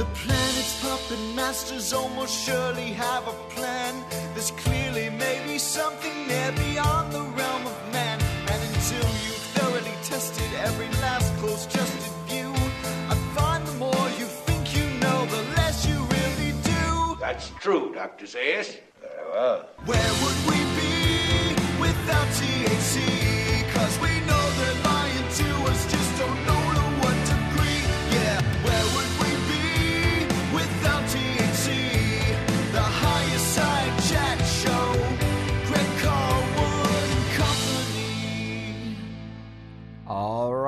The planet's puppet masters almost surely have a plan. There's clearly maybe something there beyond the realm of man. And until you've thoroughly tested every last close adjusted view, I find the more you think you know, the less you really do. That's true, Dr. Zayas. Very well. Where would we be without THC?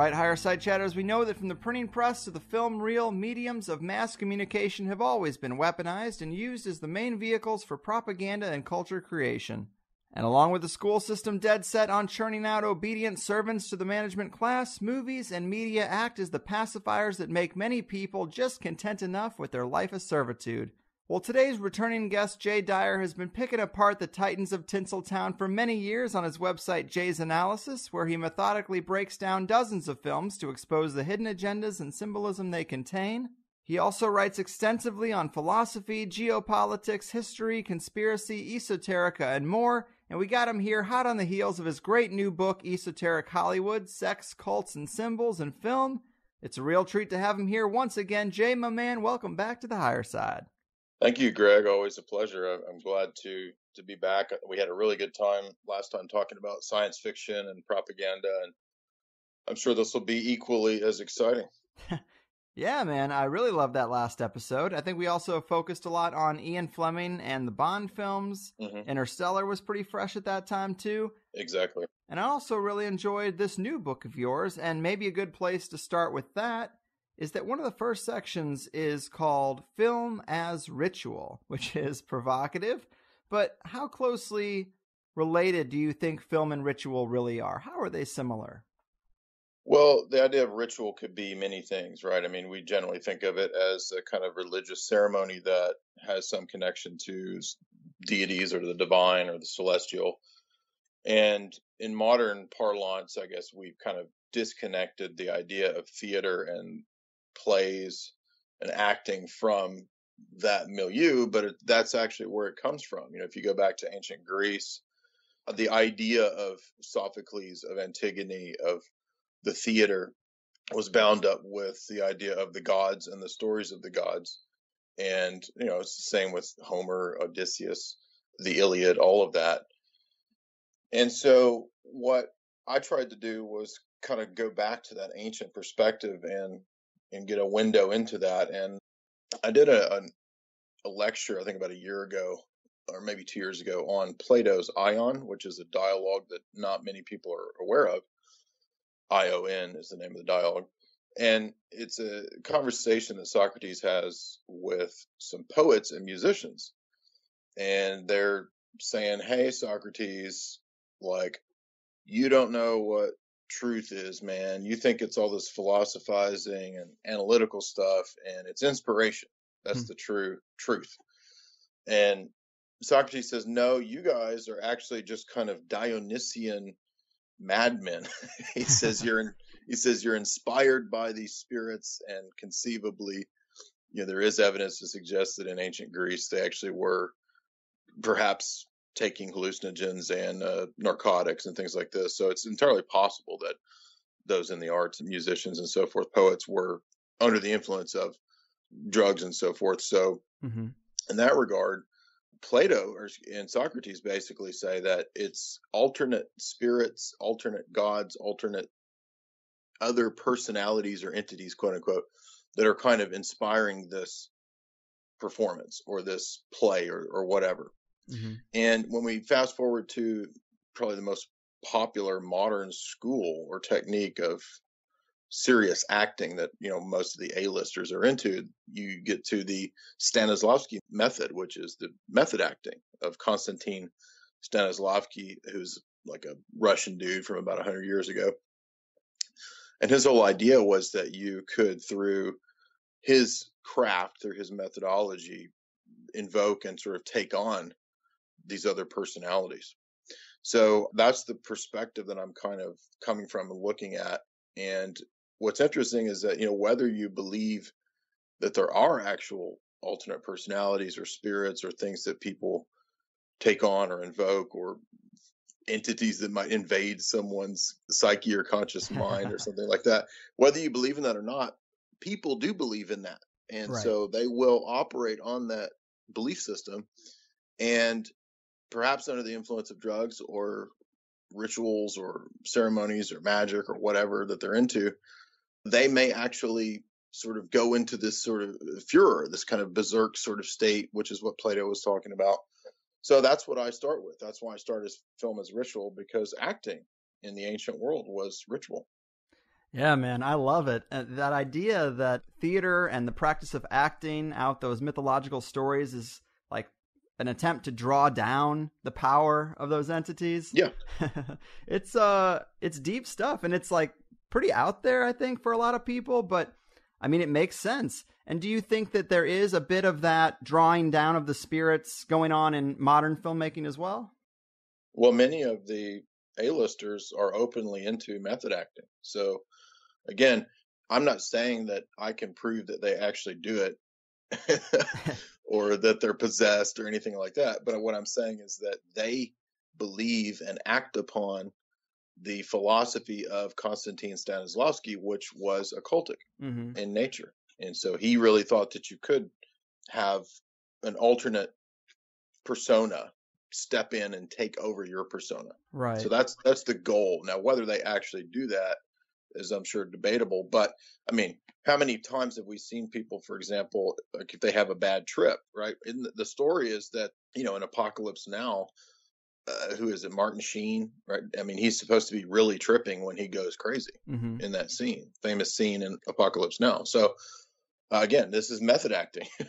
Right, higher side chatters, we know that from the printing press to the film reel, mediums of mass communication have always been weaponized and used as the main vehicles for propaganda and culture creation. And along with the school system dead set on churning out obedient servants to the management class, movies and media act as the pacifiers that make many people just content enough with their life of servitude. Well, today's returning guest, Jay Dyer, has been picking apart the titans of Tinseltown for many years on his website, Jay's Analysis, where he methodically breaks down dozens of films to expose the hidden agendas and symbolism they contain. He also writes extensively on philosophy, geopolitics, history, conspiracy, esoterica, and more. And we got him here hot on the heels of his great new book, Esoteric Hollywood Sex, Cults, and Symbols in Film. It's a real treat to have him here once again. Jay, my man, welcome back to the higher side. Thank you, Greg. Always a pleasure. I'm glad to to be back. We had a really good time last time talking about science fiction and propaganda, and I'm sure this will be equally as exciting. Yeah, man, I really loved that last episode. I think we also focused a lot on Ian Fleming and the Bond films. Mhm. Interstellar was pretty fresh at that time, too. Exactly. And I also really enjoyed this new book of yours, and maybe a good place to start with that is that one of the first sections is called Film as Ritual, which is provocative. But how closely related do you think film and ritual really are? How are they similar? Well, the idea of ritual could be many things, right? I mean, we generally think of it as a kind of religious ceremony that has some connection to deities or the divine or the celestial. And in modern parlance, I guess we've kind of disconnected the idea of theater and plays and acting from that milieu, but it, that's actually where it comes from. You know, if you go back to ancient Greece, the idea of Sophocles, of Antigone, of the theater was bound up with the idea of the gods and the stories of the gods. And, you know, it's the same with Homer, Odysseus, the Iliad, all of that. And so what I tried to do was kind of go back to that ancient perspective and and get a window into that. And I did a, a, a lecture, I think about a year ago, or maybe two years ago, on Plato's Ion, which is a dialogue that not many people are aware of. ION is the name of the dialogue. And it's a conversation that Socrates has with some poets and musicians. And they're saying, Hey, Socrates, like, you don't know what truth is, man. You think it's all this philosophizing and analytical stuff, and it's inspiration. That's Hmm. the true truth. And Socrates says, No, you guys are actually just kind of Dionysian madmen. he says you're in, he says you're inspired by these spirits and conceivably you know there is evidence to suggest that in ancient Greece they actually were perhaps taking hallucinogens and uh, narcotics and things like this. So it's entirely possible that those in the arts, musicians and so forth, poets were under the influence of drugs and so forth. So Mm-hmm. in that regard, Plato or, and Socrates basically say that it's alternate spirits, alternate gods, alternate other personalities or entities, quote unquote, that are kind of inspiring this performance or this play or, or whatever. Mm-hmm. And when we fast forward to probably the most popular modern school or technique of serious acting that you know most of the A-listers are into, you get to the Stanislavski method, which is the method acting of Konstantin Stanislavski, who's like a Russian dude from about 100 years ago. And his whole idea was that you could, through his craft, through his methodology, invoke and sort of take on these other personalities. So that's the perspective that I'm kind of coming from and looking at. And what's interesting is that, you know, whether you believe that there are actual alternate personalities or spirits or things that people take on or invoke or entities that might invade someone's psyche or conscious mind or something like that. Whether you believe in that or not, people do believe in that. And Right. so they will operate on that belief system and perhaps under the influence of drugs or rituals or ceremonies or magic or whatever that they're into, they may actually sort of go into this sort of furor, this kind of berserk sort of state, which is what Plato was talking about. So that's what I start with. That's why I start as film as ritual because acting in the ancient world was ritual. Yeah, man, I love it. That idea that theater and the practice of acting out those mythological stories is like an attempt to draw down the power of those entities. Yeah. it's uh it's deep stuff and it's like pretty out there I think for a lot of people, but I mean it makes sense. And do you think that there is a bit of that drawing down of the spirits going on in modern filmmaking as well? Well, many of the A-listers are openly into method acting. So again, I'm not saying that I can prove that they actually do it or that they're possessed or anything like that. But what I'm saying is that they believe and act upon the philosophy of Konstantin Stanislavski, which was occultic Mhm. in nature. And so he really thought that you could have an alternate persona step in and take over your persona. Right. So that's that's the goal. Now whether they actually do that is I'm sure debatable, but I mean, how many times have we seen people for example, like if they have a bad trip, right? And the, story is that, you know, in Apocalypse Now, uh, who is it Martin Sheen, right? I mean, he's supposed to be really tripping when he goes crazy Mhm. in that scene, famous scene in Apocalypse Now. So uh, again, this is method acting.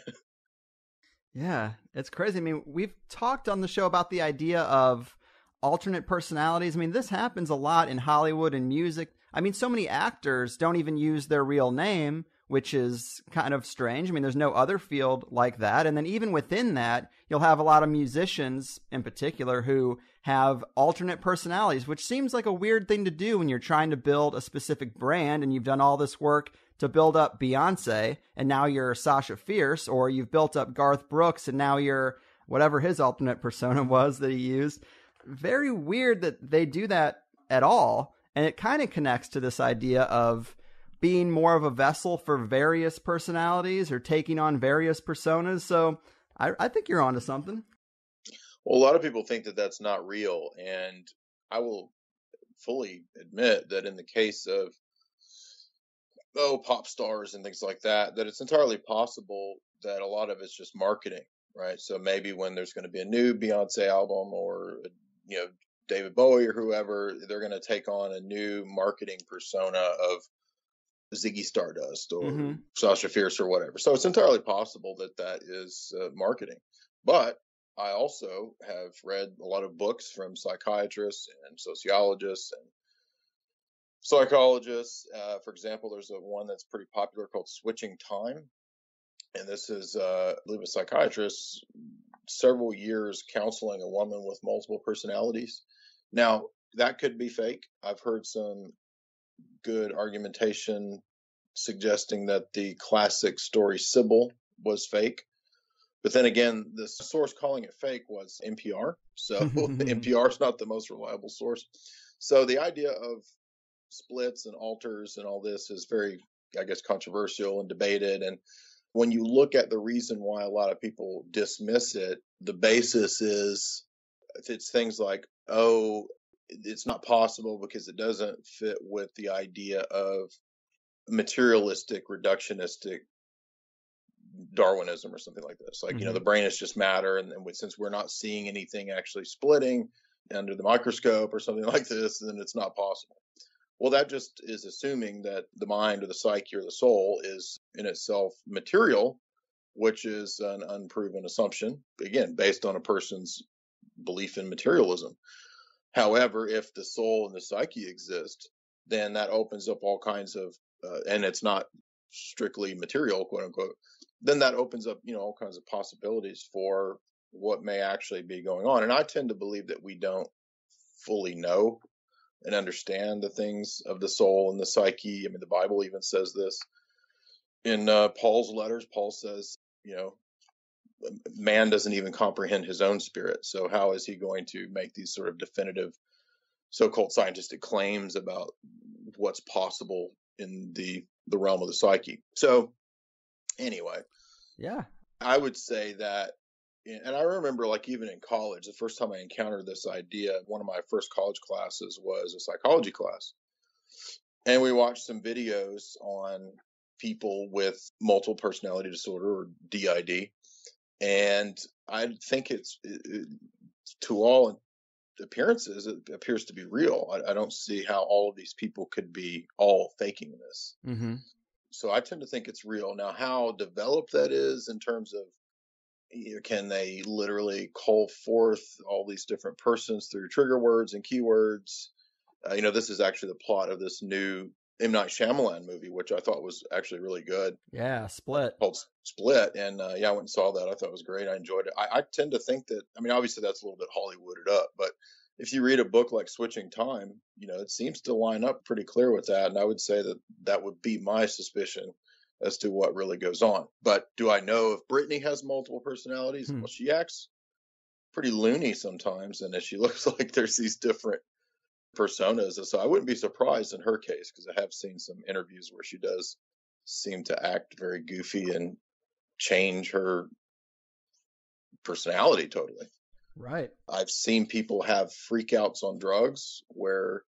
Yeah, it's crazy. I mean, we've talked on the show about the idea of alternate personalities. I mean, this happens a lot in Hollywood and music. I mean, so many actors don't even use their real name, which is kind of strange. I mean, there's no other field like that. And then even within that, you'll have a lot of musicians in particular who have alternate personalities, which seems like a weird thing to do when you're trying to build a specific brand and you've done all this work to build up Beyonce and now you're Sasha Fierce, or you've built up Garth Brooks and now you're whatever his alternate persona was that he used. Very weird that they do that at all. And it kind of connects to this idea of being more of a vessel for various personalities or taking on various personas. So I, I think you're onto something. Well, a lot of people think that that's not real, and I will fully admit that in the case of oh pop stars and things like that, that it's entirely possible that a lot of it's just marketing, right? So maybe when there's going to be a new Beyonce album or you know David Bowie or whoever, they're going to take on a new marketing persona of Ziggy Stardust or Mhm. Sasha Fierce or whatever. So it's entirely possible that that is uh, marketing. But I also have read a lot of books from psychiatrists and sociologists and psychologists. Uh, for example, there's a one that's pretty popular called Switching Time. And this is, uh, I believe, a psychiatrist several years counseling a woman with multiple personalities. Now, that could be fake. I've heard some good argumentation suggesting that the classic story Sybil was fake. But then again, the source calling it fake was NPR. So NPR is not the most reliable source. So the idea of splits and alters and all this is very, I guess, controversial and debated. And when you look at the reason why a lot of people dismiss it, the basis is it's things like, oh, it's not possible because it doesn't fit with the idea of materialistic, reductionistic Darwinism or something like this. Like, you know, the mm-hmm. brain is just matter. And, and since we're not seeing anything actually splitting under the microscope or something like this, then it's not possible. Well, that just is assuming that the mind or the psyche or the soul is in itself material, which is an unproven assumption, again, based on a person's belief in materialism. However, if the soul and the psyche exist, then that opens up all kinds of, uh, and it's not strictly material, quote unquote, then that opens up, you know, all kinds of possibilities for what may actually be going on. And I tend to believe that we don't fully know and understand the things of the soul and the psyche. I mean, the Bible even says this. in uh, Paul's letters, Paul says, you know, man doesn't even comprehend his own spirit. So how is he going to make these sort of definitive so-called scientific claims about what's possible in the the realm of the psyche? So anyway, Yeah. I would say that, and I remember like even in college, the first time I encountered this idea, one of my first college classes was a psychology class. And we watched some videos on people with multiple personality disorder or DID. And I think it's, it, to all appearances, it appears to be real. I, I don't see how all of these people could be all faking this Mm-hmm. so I tend to think it's real. Now, how developed that is in terms of you know, can they literally call forth all these different persons through trigger words and keywords? Uh, you know, this is actually the plot of this new M Night Shyamalan movie, which I thought was actually really good, Yeah. Split. called Split. And uh, yeah, I went and saw that. I thought it was great. I enjoyed it. I, I tend to think that. I mean, obviously that's a little bit Hollywooded up, but if you read a book like Switching Time, you know, it seems to line up pretty clear with that. And I would say that that would be my suspicion as to what really goes on. But do I know if Brittany has multiple personalities? Hmm. Well, she acts pretty loony sometimes, and she looks like there's these different personas. And so I wouldn't be surprised in her case because I have seen some interviews where she does seem to act very goofy and change her personality totally. Right. I've seen people have freakouts on drugs where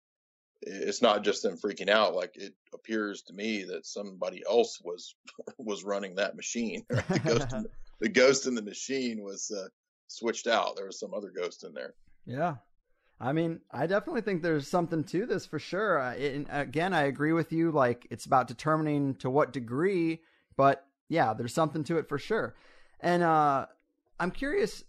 it's not just them freaking out. Like it appears to me that somebody else was was running that machine. right? The ghost, in the, the ghost in the machine was uh, switched out. There was some other ghost in there. Yeah. I mean, I definitely think there's something to this for sure. Again, I agree with you. Like, it's about determining to what degree, but yeah, there's something to it for sure. And uh, I'm curious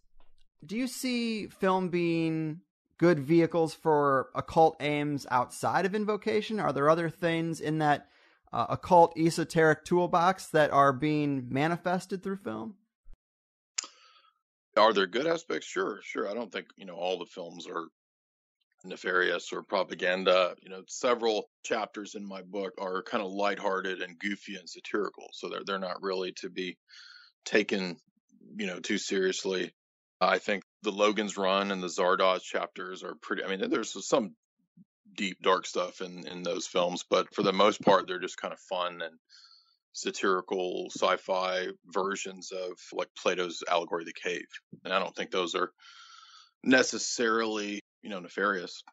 do you see film being good vehicles for occult aims outside of invocation? Are there other things in that uh, occult esoteric toolbox that are being manifested through film? Are there good aspects? Sure, sure. I don't think you know all the films are nefarious or propaganda. You know, several chapters in my book are kind of lighthearted and goofy and satirical, so they're they're not really to be taken, you know, too seriously. I think the Logan's Run and the Zardoz chapters are pretty. I mean, there's some deep, dark stuff in in those films, but for the most part, they're just kind of fun and satirical sci-fi versions of like Plato's allegory of the cave. And I don't think those are necessarily, you know, nefarious.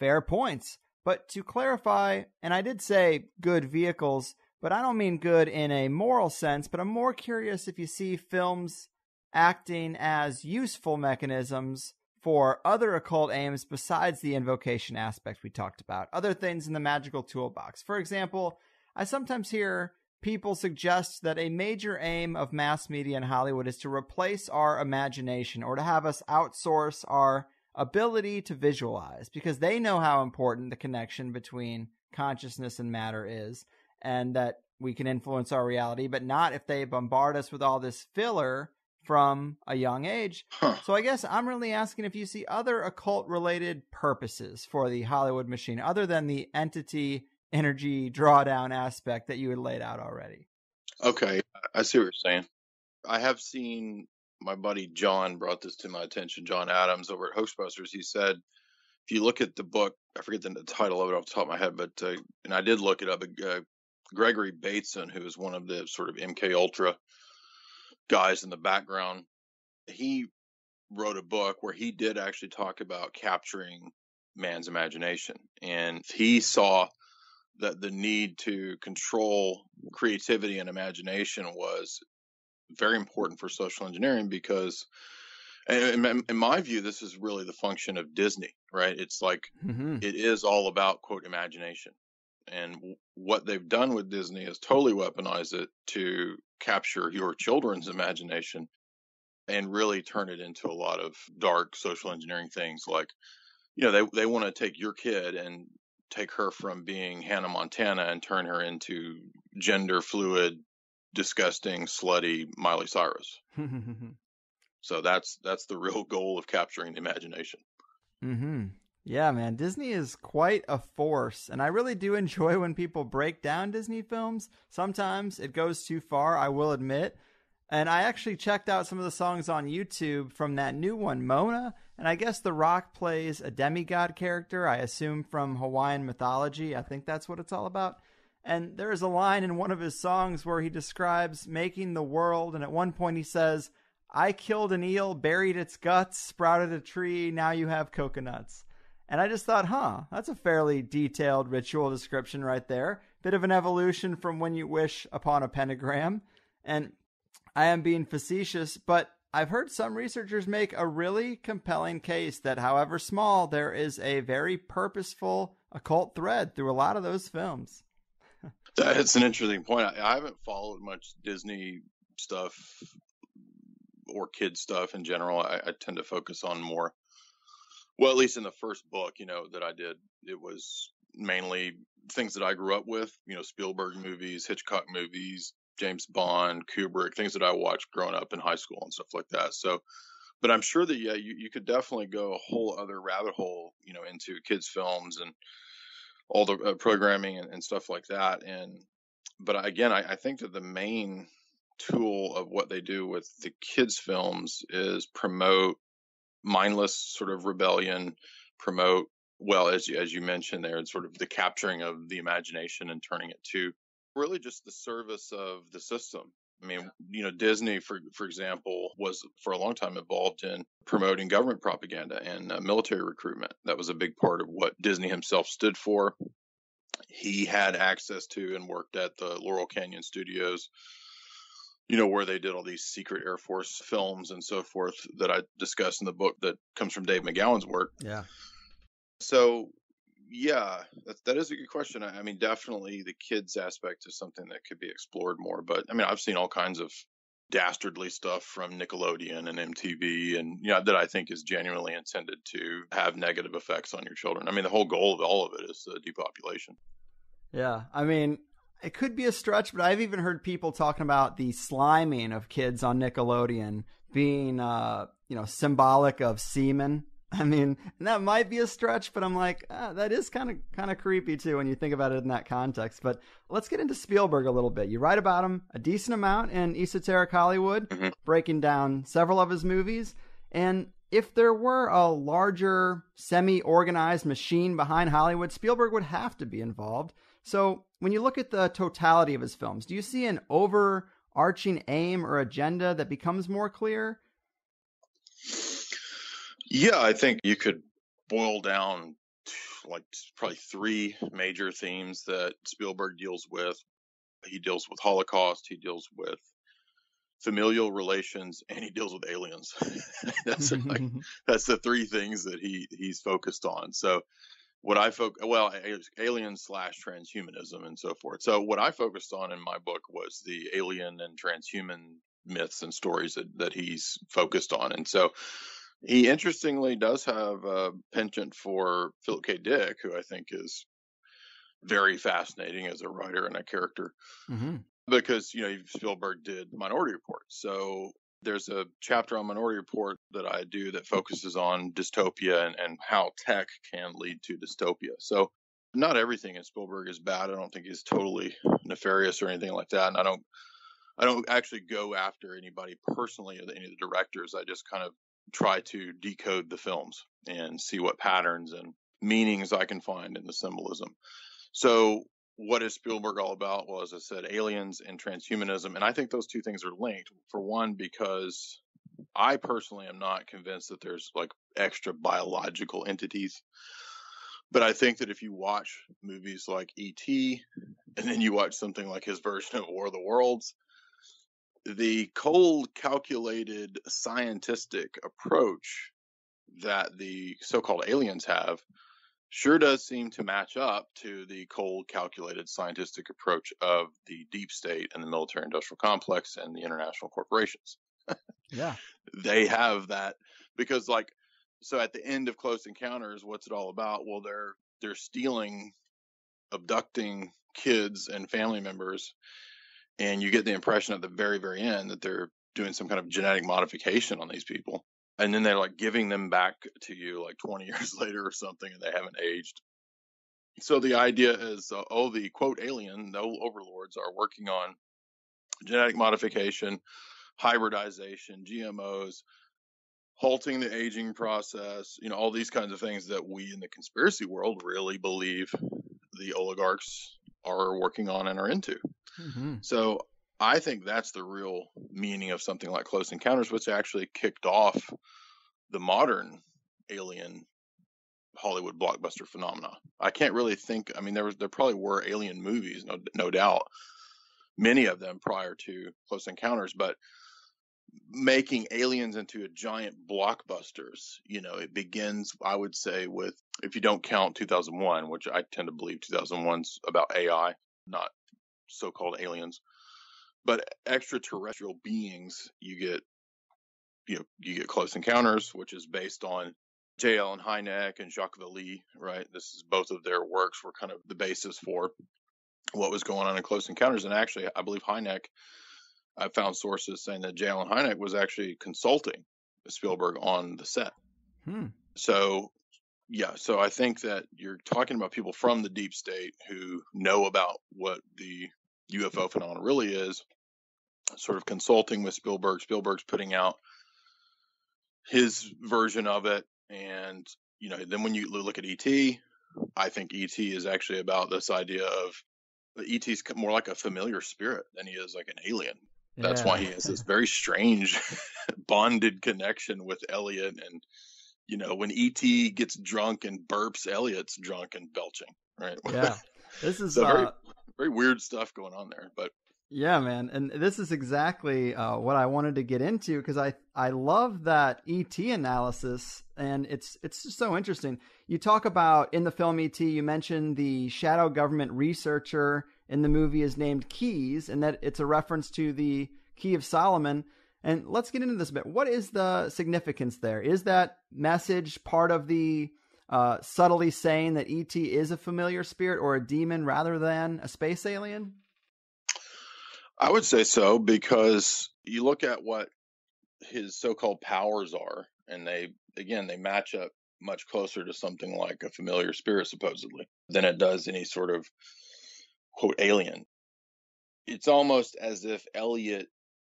Fair points. But to clarify, and I did say good vehicles, but I don't mean good in a moral sense, but I'm more curious if you see films acting as useful mechanisms for other occult aims besides the invocation aspect we talked about, other things in the magical toolbox. For example, I sometimes hear people suggest that a major aim of mass media in Hollywood is to replace our imagination or to have us outsource our ability to visualize because they know how important the connection between consciousness and matter is and that we can influence our reality, but not if they bombard us with all this filler from a young age. Huh. So I guess I'm really asking if you see other occult related purposes for the Hollywood machine other than the entity energy drawdown aspect that you had laid out already. Okay, I see what you're saying. I have seen my buddy John brought this to my attention. John Adams over at Hoaxbusters. He said, if you look at the book, I forget the, title of it off the top of my head, but uh, and I did look it up. Uh, Gregory Bateson, who is one of the sort of MK Ultra guys in the background, he wrote a book where he did actually talk about capturing man's imagination, and he saw that the need to control creativity and imagination was very important for social engineering because in, my view this is really the function of disney right it's like Mm-hmm. it is all about quote imagination and w- what they've done with disney is totally weaponize it to capture your children's imagination and really turn it into a lot of dark social engineering things like you know they, they want to take your kid and take her from being hannah montana and turn her into gender fluid disgusting slutty miley cyrus so that's that's the real goal of capturing the imagination mm-hmm. Yeah, man, Disney is quite a force, and I really do enjoy when people break down Disney films. Sometimes it goes too far, I will admit. And I actually checked out some of the songs on YouTube from that new one, Moana, and I guess The Rock plays a demigod character, I assume from Hawaiian mythology. I think that's what it's all about. And there is a line in one of his songs where he describes making the world, and at one point he says, I killed an eel, buried its guts, sprouted a tree, now you have coconuts. And I just thought, huh, that's a fairly detailed ritual description right there. Bit of an evolution from when you wish upon a pentagram. And I am being facetious, but I've heard some researchers make a really compelling case that, however small, there is a very purposeful occult thread through a lot of those films. That's an interesting point. I, I haven't followed much Disney stuff or kid stuff in general. I, I tend to focus on more well, at least in the first book, you know, that I did, it was mainly things that I grew up with, you know, Spielberg movies, Hitchcock movies, James Bond, Kubrick, things that I watched growing up in high school and stuff like that. So, but I'm sure that, yeah, you, you could definitely go a whole other rabbit hole, you know, into kids' films and all the uh, programming and, and, stuff like that. And, but again, I, I think that the main tool of what they do with the kids' films is promote mindless sort of rebellion, promote well as you, as you mentioned there, it's sort of the capturing of the imagination and turning it to really just the service of the system. I mean, you know, Disney, for for example, was for a long time involved in promoting government propaganda and uh, military recruitment. That was a big part of what Disney himself stood for. He had access to and worked at the Laurel Canyon Studios you know, where they did all these secret Air Force films and so forth that I discuss in the book that comes from Dave McGowan's work. Yeah. So, yeah, that, that is a good question. I, I mean, definitely the kids aspect is something that could be explored more. But I mean, I've seen all kinds of dastardly stuff from Nickelodeon and MTV and you know that I think is genuinely intended to have negative effects on your children. I mean the whole goal of all of it is uh, depopulation. Yeah. I mean, it could be a stretch, but I've even heard people talking about the sliming of kids on Nickelodeon being, uh, you know, symbolic of semen. I mean, that might be a stretch, but I'm like, ah, that is kind of kind of creepy too when you think about it in that context. But let's get into Spielberg a little bit. You write about him a decent amount in Esoteric Hollywood, mm-hmm. breaking down several of his movies. And if there were a larger, semi-organized machine behind Hollywood, Spielberg would have to be involved. So, when you look at the totality of his films, do you see an overarching aim or agenda that becomes more clear? Yeah, I think you could boil down like probably three major themes that Spielberg deals with. He deals with Holocaust, he deals with familial relations, and he deals with aliens. that's like that's the three things that he he's focused on. So what I focus well, alien slash transhumanism and so forth. So what I focused on in my book was the alien and transhuman myths and stories that, that he's focused on. And so he interestingly does have a penchant for Philip K. Dick, who I think is very fascinating as a writer and a character. Mm-hmm. Because, you know, Spielberg did Minority Report. So there's a chapter on Minority Report that I do that focuses on dystopia and, and how tech can lead to dystopia. So not everything in Spielberg is bad. I don't think he's totally nefarious or anything like that. And I don't I don't actually go after anybody personally or any of the directors. I just kind of try to decode the films and see what patterns and meanings I can find in the symbolism. So what is Spielberg all about? Well, as I said, aliens and transhumanism. And I think those two things are linked. For one, because I personally am not convinced that there's like extra biological entities. But I think that if you watch movies like E.T. and then you watch something like his version of War of the Worlds, the cold, calculated, scientific approach that the so called aliens have sure does seem to match up to the cold, calculated, scientific approach of the deep state and the military industrial complex and the international corporations. yeah. They have that because like so at the end of close encounters what's it all about? Well, they're they're stealing abducting kids and family members and you get the impression at the very very end that they're doing some kind of genetic modification on these people and then they're like giving them back to you like 20 years later or something, and they haven't aged. So the idea is, uh, oh, the quote alien, no overlords are working on genetic modification, hybridization, GMOs, halting the aging process, you know, all these kinds of things that we in the conspiracy world really believe the oligarchs are working on and are into. Mm-hmm. So I think that's the real meaning of something like Close Encounters, which actually kicked off the modern alien Hollywood blockbuster phenomena. I can't really think. I mean, there was there probably were alien movies, no no doubt, many of them prior to Close Encounters, but making aliens into a giant blockbusters you know it begins i would say with if you don't count 2001 which i tend to believe 2001's about ai not so-called aliens but extraterrestrial beings you get you know you get close encounters which is based on j. Allen hynek and jacques vallée right? This is both of their works were kind of the basis for what was going on in close encounters and actually i believe hynek I found sources saying that J. Allen Hynek was actually consulting Spielberg on the set. Hmm. So, yeah, so I think that you're talking about people from the deep state who know about what the UFO phenomenon really is, sort of consulting with Spielberg. Spielberg's putting out his version of it. And, you know, then when you look at ET, I think ET is actually about this idea of ET's more like a familiar spirit than he is like an alien. That's Yeah. why he has this very strange bonded connection with Elliot. And, you know, when E.T. gets drunk and burps, Elliot's drunk and belching, right? Yeah. This is So very- uh, very weird stuff going on there. But Yeah, man, and this is exactly uh, what I wanted to get into because I I love that ET analysis, and it's it's just so interesting. You talk about in the film ET, you mentioned the shadow government researcher in the movie is named Keys, and that it's a reference to the Key of Solomon. And let's get into this a bit. What is the significance there? Is that message part of the uh, subtly saying that ET is a familiar spirit or a demon rather than a space alien? I would say so because you look at what his so-called powers are, and they again they match up much closer to something like a familiar spirit supposedly than it does any sort of quote alien. It's almost as if Elliot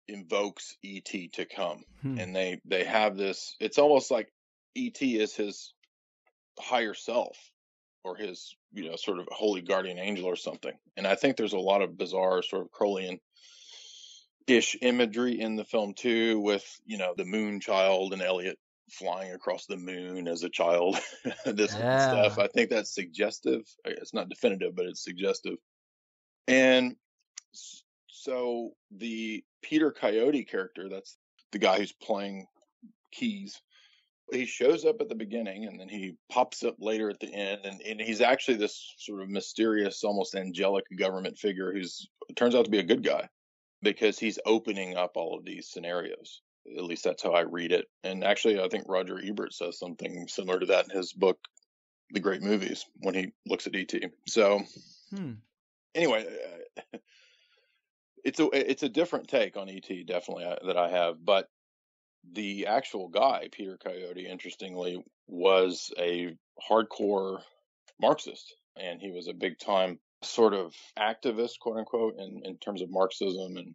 invokes ET to come, Hmm. and they they have this. It's almost like ET is his higher self or his you know sort of holy guardian angel or something. And I think there's a lot of bizarre sort of Crowleyan ish imagery in the film too, with you know the moon child and Elliot flying across the moon as a child. this Yeah. stuff. I think that's suggestive. It's not definitive, but it's suggestive. And so the Peter Coyote character, that's the guy who's playing keys. He shows up at the beginning and then he pops up later at the end. And, and he's actually this sort of mysterious, almost angelic government figure who's turns out to be a good guy because he's opening up all of these scenarios. At least that's how I read it. And actually, I think Roger Ebert says something similar to that in his book, The Great Movies, when he looks at ET. So, Hmm. Anyway, uh, it's a it's a different take on ET, definitely uh, that I have. But the actual guy, Peter Coyote, interestingly, was a hardcore Marxist, and he was a big time sort of activist, quote unquote, in in terms of Marxism and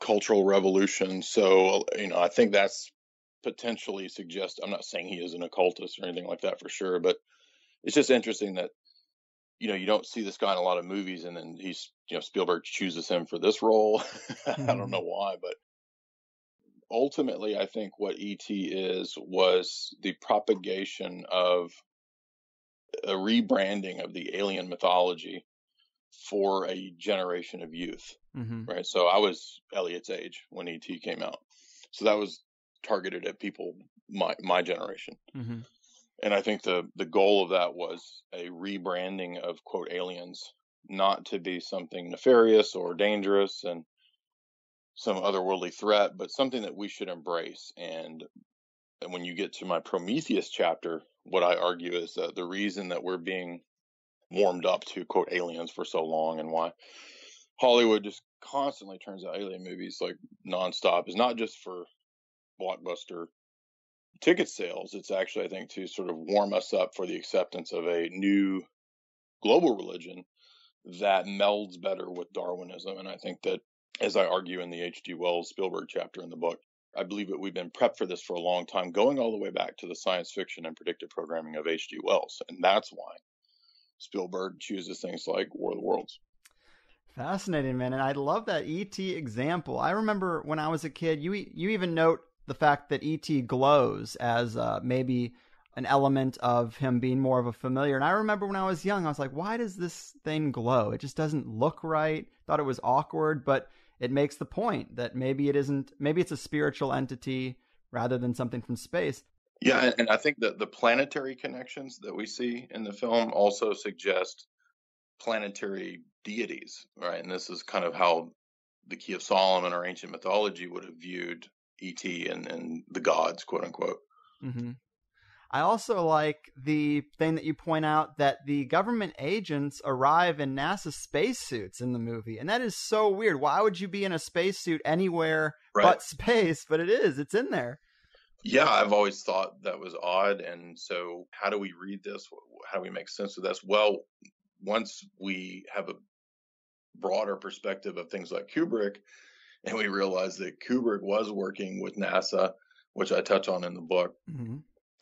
cultural revolution. So, you know, I think that's potentially suggest. I'm not saying he is an occultist or anything like that for sure, but it's just interesting that you know you don't see this guy in a lot of movies, and then he's you know Spielberg chooses him for this role. I don't know why, but ultimately, I think what ET is was the propagation of a rebranding of the alien mythology for a generation of youth hmm right? So I was Elliot's age when ET came out, so that was targeted at people my my generation, hmm and I think the the goal of that was a rebranding of quote aliens, not to be something nefarious or dangerous and some otherworldly threat, but something that we should embrace. And, and when you get to my Prometheus chapter, what I argue is that the reason that we're being warmed up to quote aliens for so long and why Hollywood just constantly turns out alien movies like nonstop is not just for blockbuster ticket sales, it's actually, I think, to sort of warm us up for the acceptance of a new global religion that melds better with Darwinism. And I think that, as I argue in the H.G. Wells Spielberg chapter in the book, I believe that we've been prepped for this for a long time, going all the way back to the science fiction and predictive programming of H.G. Wells. And that's why Spielberg chooses things like War of the Worlds. Fascinating, man. And I love that ET example. I remember when I was a kid, you you even note the fact that ET glows as uh, maybe an element of him being more of a familiar. And I remember when I was young, I was like, why does this thing glow? It just doesn't look right. Thought it was awkward, but it makes the point that maybe it isn't, maybe it's a spiritual entity rather than something from space. Yeah, and I think that the planetary connections that we see in the film also suggest planetary deities, right? And this is kind of how the Key of Solomon or ancient mythology would have viewed ET and, and the gods, quote unquote. Mm-hmm. I also like the thing that you point out that the government agents arrive in NASA spacesuits in the movie. And that is so weird. Why would you be in a spacesuit anywhere right. but space? But it is, it's in there. Yeah, I've always thought that was odd. And so, how do we read this? How do we make sense of this? Well, once we have a broader perspective of things like Kubrick, and we realized that Kubrick was working with NASA, which I touch on in the book. Mm-hmm.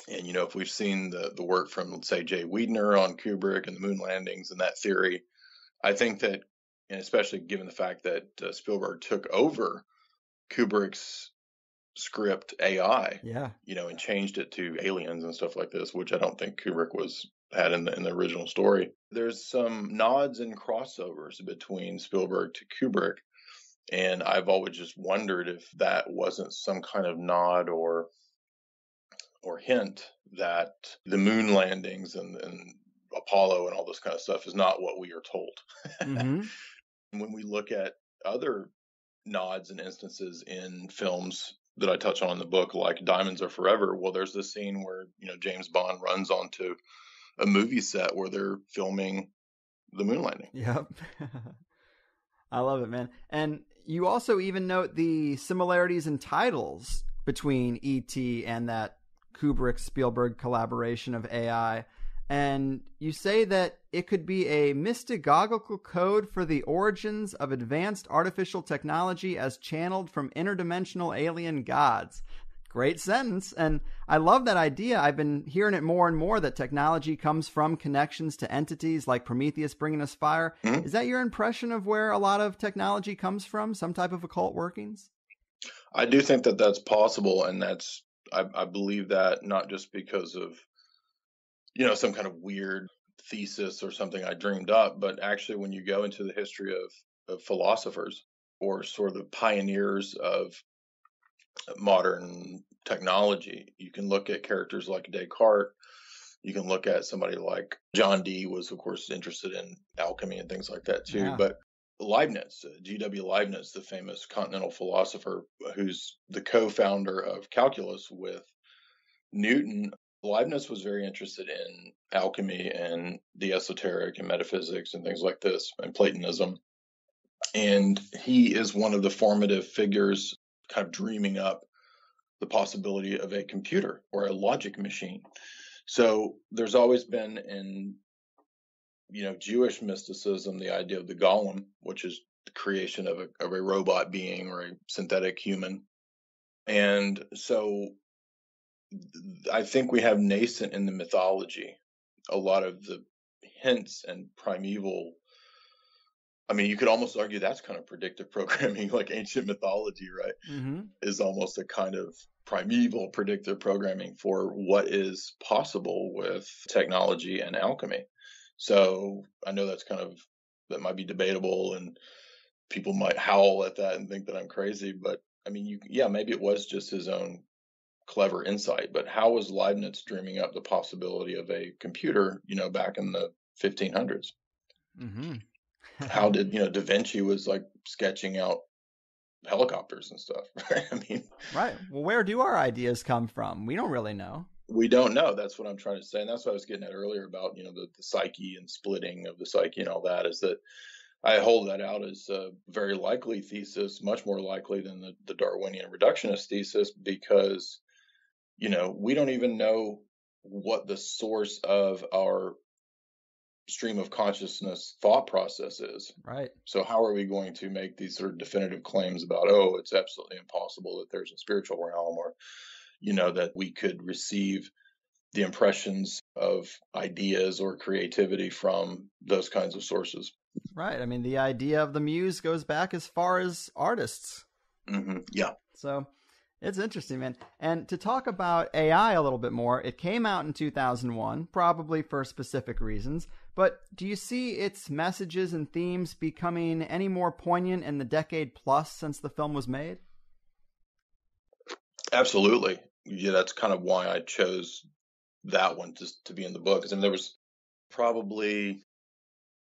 And you know, if we've seen the the work from let's say Jay Weidner on Kubrick and the moon landings and that theory, I think that, and especially given the fact that uh, Spielberg took over Kubrick's script AI, yeah, you know, and changed it to aliens and stuff like this, which I don't think Kubrick was had in the in the original story. There's some nods and crossovers between Spielberg to Kubrick, and I've always just wondered if that wasn't some kind of nod or or hint that the moon landings and, and Apollo and all this kind of stuff is not what we are told. Mm-hmm. when we look at other nods and instances in films that I touch on in the book, like Diamonds Are Forever, well, there's this scene where you know James Bond runs onto a movie set where they're filming the moon landing. Yep. I love it, man. And you also even note the similarities in titles between ET and that Kubrick Spielberg collaboration of AI. And you say that it could be a mystagogical code for the origins of advanced artificial technology as channeled from interdimensional alien gods. Great sentence. And I love that idea. I've been hearing it more and more that technology comes from connections to entities like Prometheus bringing us fire. Mm-hmm. Is that your impression of where a lot of technology comes from? Some type of occult workings? I do think that that's possible. And that's I, I believe that not just because of you know some kind of weird thesis or something I dreamed up, but actually when you go into the history of, of philosophers or sort of the pioneers of modern technology, you can look at characters like Descartes. You can look at somebody like John Dee was, of course, interested in alchemy and things like that too. Yeah. But Leibniz, uh, G.W. Leibniz, the famous continental philosopher who's the co founder of calculus with Newton, Leibniz was very interested in alchemy and the esoteric and metaphysics and things like this and Platonism. And he is one of the formative figures kind of dreaming up the possibility of a computer or a logic machine. So there's always been in you know, Jewish mysticism, the idea of the golem, which is the creation of a, of a robot being or a synthetic human. And so I think we have nascent in the mythology a lot of the hints and primeval. I mean, you could almost argue that's kind of predictive programming, like ancient mythology, right? Mm-hmm. Is almost a kind of primeval predictive programming for what is possible with technology and alchemy. So I know that's kind of that might be debatable and people might howl at that and think that I'm crazy, but I mean, you, yeah, maybe it was just his own clever insight, but how was Leibniz dreaming up the possibility of a computer, you know, back in the 1500s? Mm-hmm. How did, you know, Da Vinci was like sketching out helicopters and stuff. Right? I mean, right. Well, where do our ideas come from? We don't really know we don't know. That's what I'm trying to say, and that's what I was getting at earlier about you know the, the psyche and splitting of the psyche and all that. Is that I hold that out as a very likely thesis, much more likely than the, the Darwinian reductionist thesis, because you know, we don't even know what the source of our stream of consciousness thought process is. Right. So how are we going to make these sort of definitive claims about, oh, it's absolutely impossible that there's a spiritual realm or, you know, that we could receive the impressions of ideas or creativity from those kinds of sources. Right. I mean, the idea of the muse goes back as far as artists. hmm Yeah. So it's interesting, man. And to talk about AI a little bit more, it came out in 2001, probably for specific reasons. But do you see its messages and themes becoming any more poignant in the decade plus since the film was made? Absolutely. Yeah, that's kind of why I chose that one just to be in the book. I mean, there was probably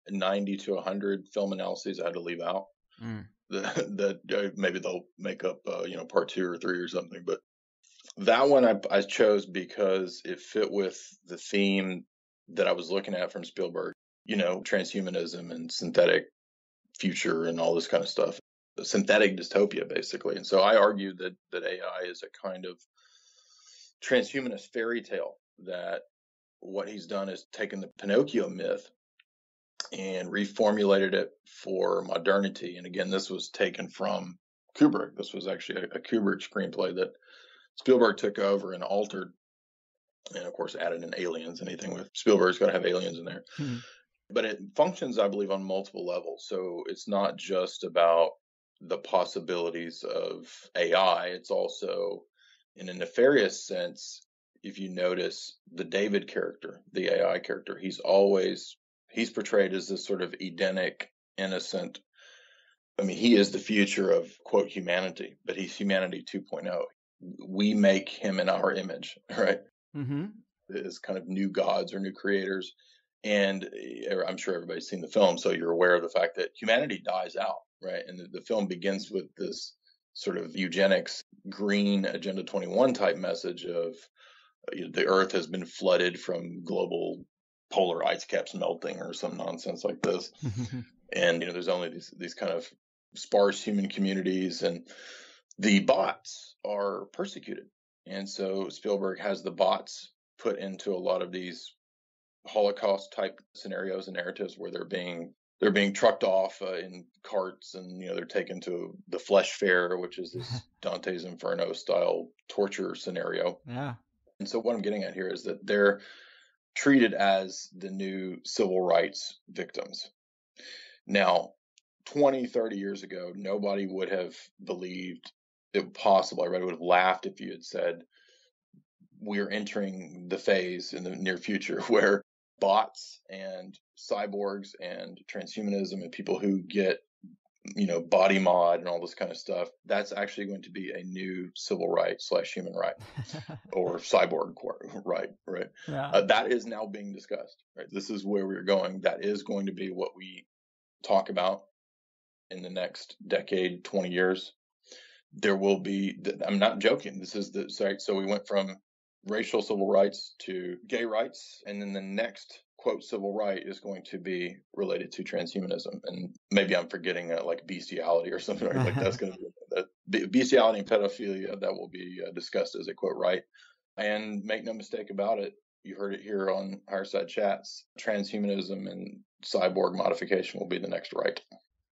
90 to 100 film analyses I had to leave out. Mm. That, uh, maybe they'll make up, uh, you know, part two or three or something. But that one I, I chose because it fit with the theme that I was looking at from Spielberg, you know, transhumanism and synthetic future and all this kind of stuff, synthetic dystopia, basically. And so I argued that that AI is a kind of transhumanist fairy tale that what he's done is taken the Pinocchio myth and reformulated it for modernity. And again, this was taken from Kubrick. This was actually a, a Kubrick screenplay that Spielberg took over and altered, and of course added in aliens. Anything with Spielberg's got to have aliens in there. Hmm. But it functions, I believe, on multiple levels. So it's not just about the possibilities of AI. It's also, in a nefarious sense, if you notice the David character, the AI character, he's always he's portrayed as this sort of Edenic, innocent. I mean, he is the future of quote humanity, but he's humanity 2.0. We make him in our image, right? Mm-hmm. As kind of new gods or new creators. And eh, I'm sure everybody's seen the film, so you're aware of the fact that humanity dies out, right? And the, the film begins with this sort of eugenics, green Agenda 21 type message of you know, the earth has been flooded from global polar ice caps melting or some nonsense like this. and you know, there's only these these kind of sparse human communities, and the bots are persecuted. And so Spielberg has the bots put into a lot of these Holocaust type scenarios and narratives where they're being they're being trucked off uh, in carts and you know they're taken to the flesh fair which is this dante's inferno style torture scenario yeah. and so what I'm getting at here is that they're treated as the new civil rights victims. Now, 20, 30 years ago, nobody would have believed it possible. Everybody would have laughed if you had said, we're entering the phase in the near future where bots and cyborgs and transhumanism and people who get you know body mod and all this kind of stuff that's actually going to be a new civil right slash human right or cyborg right right? Yeah. uh, that is now being discussed right? This is where we're going. That is going to be what we talk about in the next decade 20 years. There will be i'm not joking. This is the so we went from racial civil rights to gay rights and then the next quote civil right is going to be related to transhumanism and maybe i'm forgetting uh, like bestiality or something like that's going to be that bestiality and pedophilia that will be uh, discussed as a quote right and make no mistake about it you heard it here on higher side chats transhumanism and cyborg modification will be the next right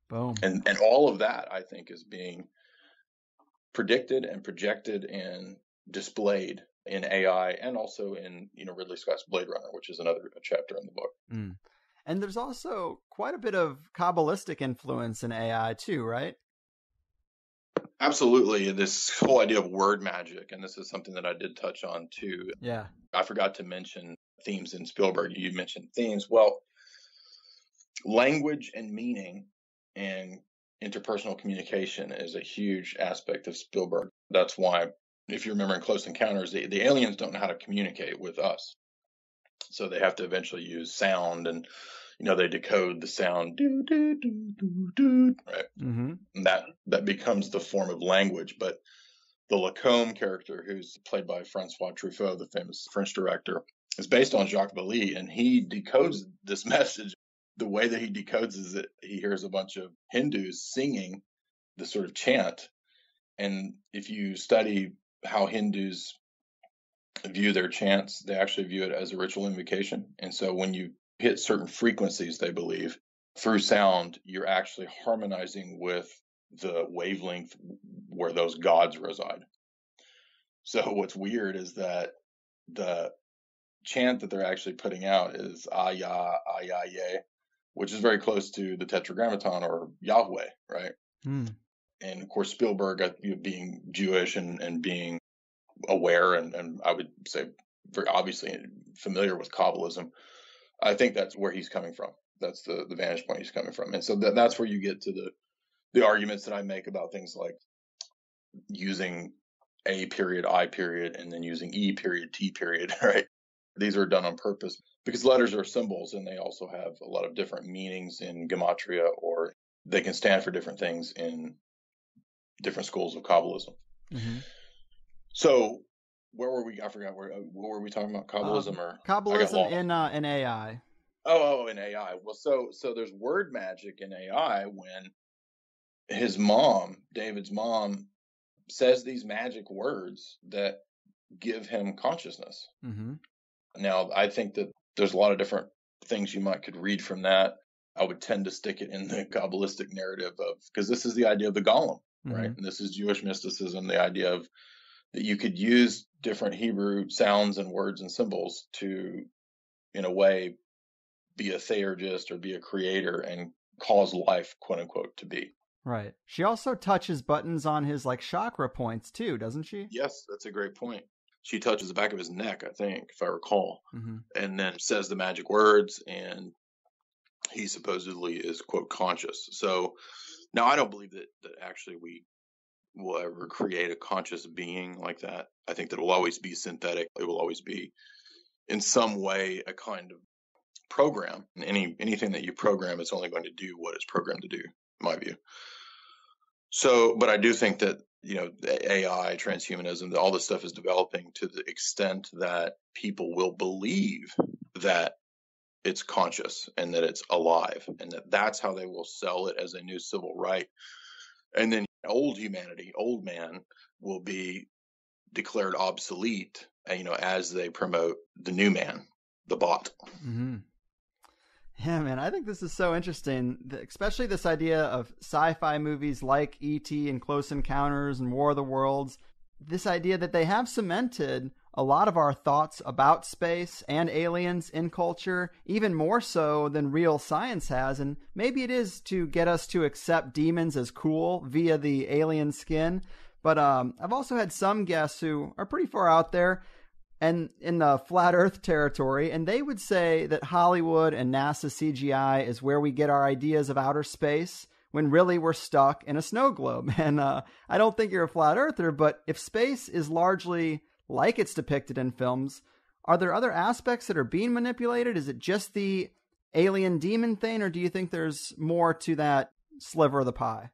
Boom. and and all of that i think is being predicted and projected and displayed in AI and also in you know Ridley Scott's Blade Runner, which is another chapter in the book. Mm. And there's also quite a bit of kabbalistic influence in AI too, right? Absolutely, this whole idea of word magic, and this is something that I did touch on too. Yeah. I forgot to mention themes in Spielberg. You mentioned themes. Well, language and meaning and interpersonal communication is a huge aspect of Spielberg. That's why if you remember in Close Encounters, the, the aliens don't know how to communicate with us. So they have to eventually use sound and, you know, they decode the sound, do, do, do, do, do, right? Mm-hmm. And that, that becomes the form of language. But the Lacombe character, who's played by Francois Truffaut, the famous French director, is based on Jacques Vallée, and he decodes this message. The way that he decodes is that he hears a bunch of Hindus singing the sort of chant. And if you study how Hindus view their chants, they actually view it as a ritual invocation. And so when you hit certain frequencies, they believe through sound, you're actually harmonizing with the wavelength where those gods reside. So what's weird is that the chant that they're actually putting out is Aya, Aya, Ye, which is very close to the Tetragrammaton or Yahweh, right? Hmm. And of course, Spielberg, uh, you know, being Jewish and, and being aware and, and I would say very obviously familiar with Kabbalism, I think that's where he's coming from. That's the, the vantage point he's coming from. And so that, that's where you get to the, the arguments that I make about things like using A period, I period, and then using E period, T period, right? These are done on purpose because letters are symbols and they also have a lot of different meanings in gematria or they can stand for different things in different schools of Kabbalism. Mm-hmm. So where were we? I forgot where. Uh, what were we talking about? Kabbalism Um, or Kabbalism in uh, in AI. Oh, oh, in AI. Well, so so there's word magic in AI when his mom, David's mom, says these magic words that give him consciousness. Mm-hmm. Now, I think that there's a lot of different things you might could read from that. I would tend to stick it in the Kabbalistic narrative of because this is the idea of the golem, right? And this is Jewish mysticism, the idea of that you could use different Hebrew sounds and words and symbols to, in a way, be a theurgist or be a creator and cause life, quote unquote, to be. Right. She also touches buttons on his like chakra points too, doesn't she? Yes, that's a great point. She touches the back of his neck, I think, if I recall, Mm-hmm. and then says the magic words, and he supposedly is quote conscious. So now I don't believe that that actually we will ever create a conscious being like that. I think that it will always be synthetic. It will always be in some way a kind of program. And any anything that you program is only going to do what it's programmed to do, in my view. So, but I do think that you know AI, transhumanism, all this stuff is developing to the extent that people will believe that it's conscious and that it's alive, and that that's how they will sell it as a new civil right. And then old humanity, old man, will be declared obsolete, uh, you know, as they promote the new man, the bot. Mm-hmm. Yeah, man, I think this is so interesting, especially this idea of sci-fi movies like E.T. and Close Encounters and War of the Worlds. This idea that they have cemented a lot of our thoughts about space and aliens in culture, even more so than real science has. And maybe it is to get us to accept demons as cool via the alien skin. But um, I've also had some guests who are pretty far out there and in the flat earth territory and they would say that hollywood and nasa cgi is where we get our ideas of outer space when really we're stuck in a snow globe and uh, i don't think you're a flat earther but if space is largely like it's depicted in films are there other aspects that are being manipulated is it just the alien demon thing or do you think there's more to that sliver of the pie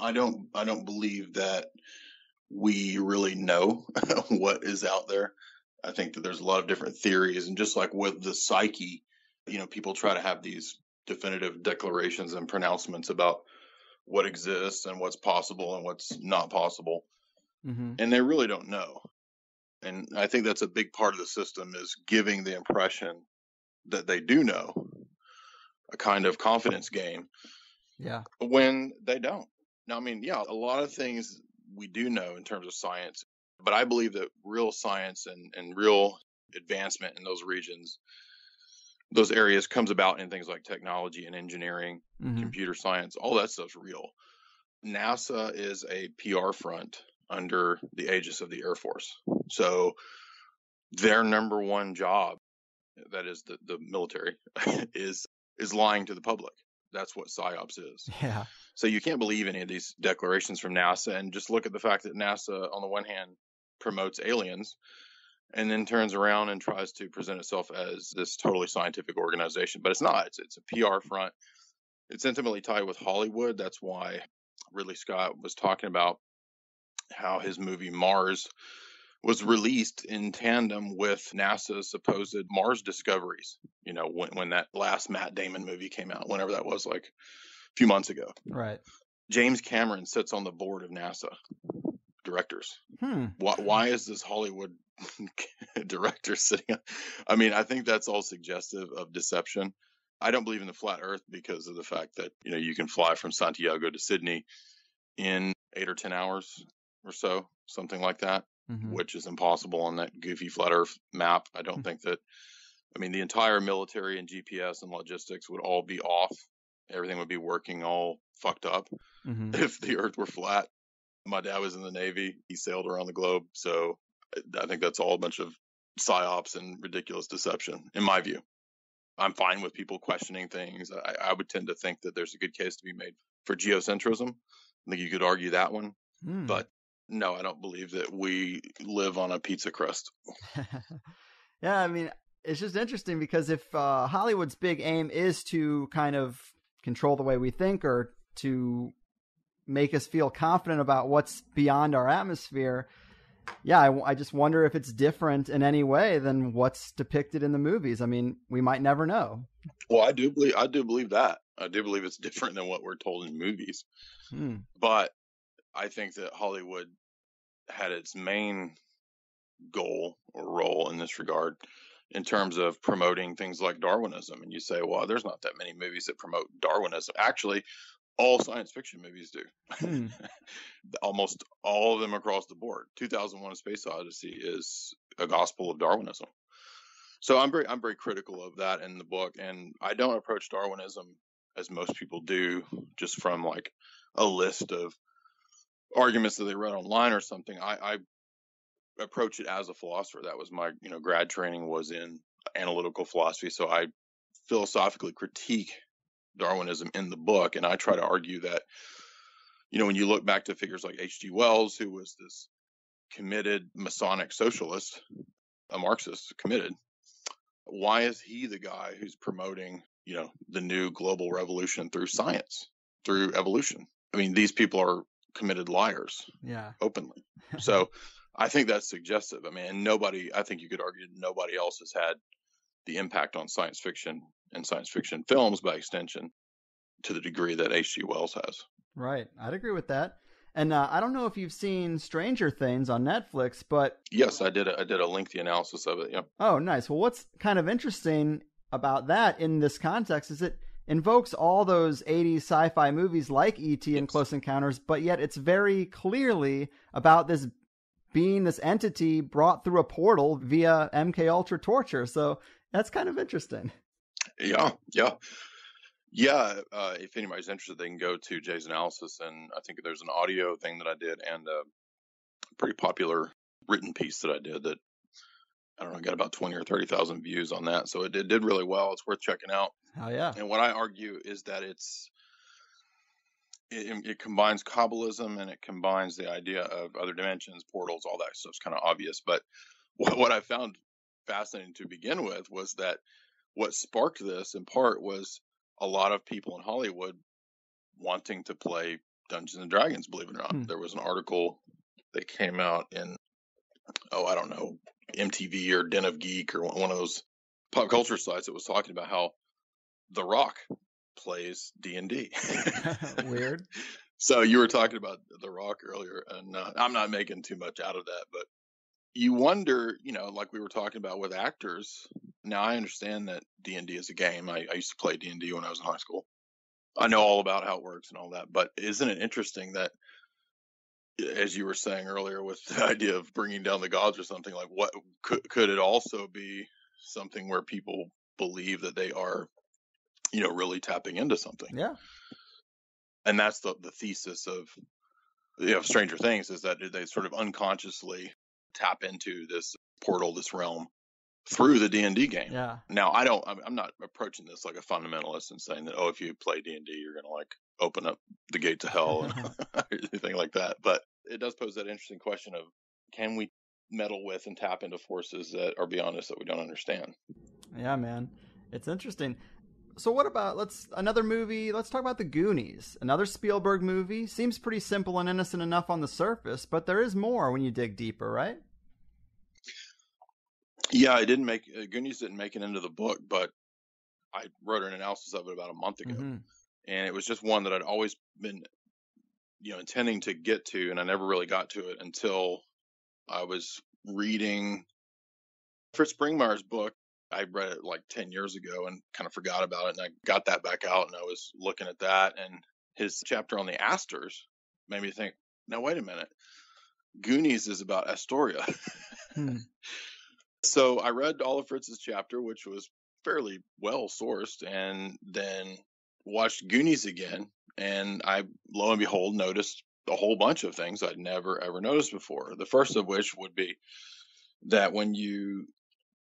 I don't I don't believe that we really know what is out there. I think that there's a lot of different theories and just like with the psyche, you know, people try to have these definitive declarations and pronouncements about what exists and what's possible and what's not possible. Mm-hmm. And they really don't know. And I think that's a big part of the system is giving the impression that they do know a kind of confidence game yeah when they don't. Now, I mean, yeah, a lot of things we do know in terms of science, but I believe that real science and, and real advancement in those regions, those areas comes about in things like technology and engineering, mm-hmm. computer science, all that stuff's real. NASA is a PR front under the aegis of the Air Force. So their number one job, that is the, the military, is is lying to the public. That's what psyops is. yeah So you can't believe any of these declarations from NASA and just look at the fact that NASA, on the one hand, promotes aliens and then turns around and tries to present itself as this totally scientific organization. But it's not. It's, it's a PR front. It's intimately tied with Hollywood. That's why Ridley Scott was talking about how his movie Mars was released in tandem with NASA's supposed Mars discoveries. You know, when, when that last Matt Damon movie came out, whenever that was, like a few months ago. right James Cameron sits on the board of NASA directors. hmm Why, why is this Hollywood director sitting. I mean, I think that's all suggestive of deception. I don't believe in the flat Earth because of the fact that you know you can fly from Santiago to Sydney in eight or ten hours or so, something like that, Mhm. which is impossible on that goofy flat Earth map. I don't think that. I mean, the entire military and GPS and logistics would all be off. Everything would be working all fucked up Mhm. if the Earth were flat. My dad was in the Navy. He sailed around the globe, so I think that's all a bunch of psyops and ridiculous deception, in my view. I'm fine with people questioning things. I, I would tend to think that there's a good case to be made for geocentrism. I think you could argue that one, Hmm. but no, I don't believe that we live on a pizza crust. yeah, I mean, it's just interesting because if uh, Hollywood's big aim is to kind of control the way we think or to make us feel confident about what's beyond our atmosphere, yeah, I, I just wonder if it's different in any way than what's depicted in the movies. I mean, we might never know. Well, I do believe I do believe that. I do believe it's different than what we're told in movies. Hmm. but I think that Hollywood had its main goal or role in this regard in terms of promoting things like Darwinism. And you say, well, there's not that many movies that promote Darwinism. Actually, all science fiction movies do. Hmm. Almost all of them across the board. 2001: A Space Odyssey is a gospel of Darwinism. So I'm very I'm very critical of that in the book, and I don't approach Darwinism as most people do, just from like a list of arguments that they read online or something. I, I approach it as a philosopher. That was my you know grad training was in analytical philosophy, so I philosophically critique Darwinism in the book, and I try to argue that you know when you look back to figures like H.G. Wells, who was this committed Masonic socialist, a Marxist, committed. Why is he the guy who's promoting, you know, the new global revolution through science, through evolution? I mean, these people are committed liars Yeah. openly. So I think that's suggestive. I mean, nobody, I think you could argue nobody else has had the impact on science fiction and science fiction films by extension to the degree that H.G. Wells has. Right. I'd agree with that. And uh, I don't know if you've seen Stranger Things on Netflix, but Yes, I did. A, I did a lengthy analysis of it. Yeah. Oh, nice. Well, what's kind of interesting about that in this context is it invokes all those 80s sci fi movies like E.T. and. Close Encounters, but yet it's very clearly about this being, this entity brought through a portal via MK Ultra torture. So that's kind of interesting. Yeah, yeah, yeah. Uh, if anybody's interested, they can go to Jay's analysis, and I think there's an audio thing that I did and a pretty popular written piece that I did that I don't know got about twenty or thirty thousand views on that. So it did, did really well. It's worth checking out. Oh, yeah. And what I argue is that it's it, it combines Kabbalism and it combines the idea of other dimensions, portals, all that stuff's kind of obvious. But what, what I found fascinating to begin with was that what sparked this in part was a lot of people in Hollywood wanting to play Dungeons and Dragons. Believe it or not, Hmm. there was an article that came out in oh I don't know MTV or Den of Geek or one of those pop culture sites that was talking about how The Rock plays D and D. Weird. So you were talking about The Rock earlier, and uh, I'm not making too much out of that, but you wonder, you know, like we were talking about with actors. Now I understand that D and D is a game. I, I used to play D and D when I was in high school. I know all about how it works and all that, but isn't it interesting that, as you were saying earlier, with the idea of bringing down the gods or something like what could could it also be something where people believe that they are, you know, really tapping into something? Yeah. and that's the the thesis of you know Stranger Things is that they sort of unconsciously tap into this portal, this realm through the D and D game. Yeah. Now, I don't. I'm, not approaching this like a fundamentalist and saying that oh, if you play D and D, you're gonna like open up the gate to hell and anything like that. But it does pose that interesting question of can we meddle with and tap into forces that are beyond us that we don't understand? Yeah, man. It's interesting. So what about let's another movie, let's talk about The Goonies. Another Spielberg movie. Seems pretty simple and innocent enough on the surface, but there is more when you dig deeper, right? Yeah, I didn't make uh, Goonies didn't make it into the book, but I wrote an analysis of it about a month ago. Mhm. and it was just one that I'd always been, you know, intending to get to, and I never really got to it until I was reading Fritz Springmeier's book. I read it like 10 years ago and kind of forgot about it. And I got that back out and I was looking at that. And his chapter on the Astors made me think, now, wait a minute. Goonies is about Astoria. Hmm. So I read all of Fritz's chapter, which was fairly well sourced, and then watched Goonies again. And I, lo and behold, noticed a whole bunch of things I'd never ever noticed before. The first of which would be that when you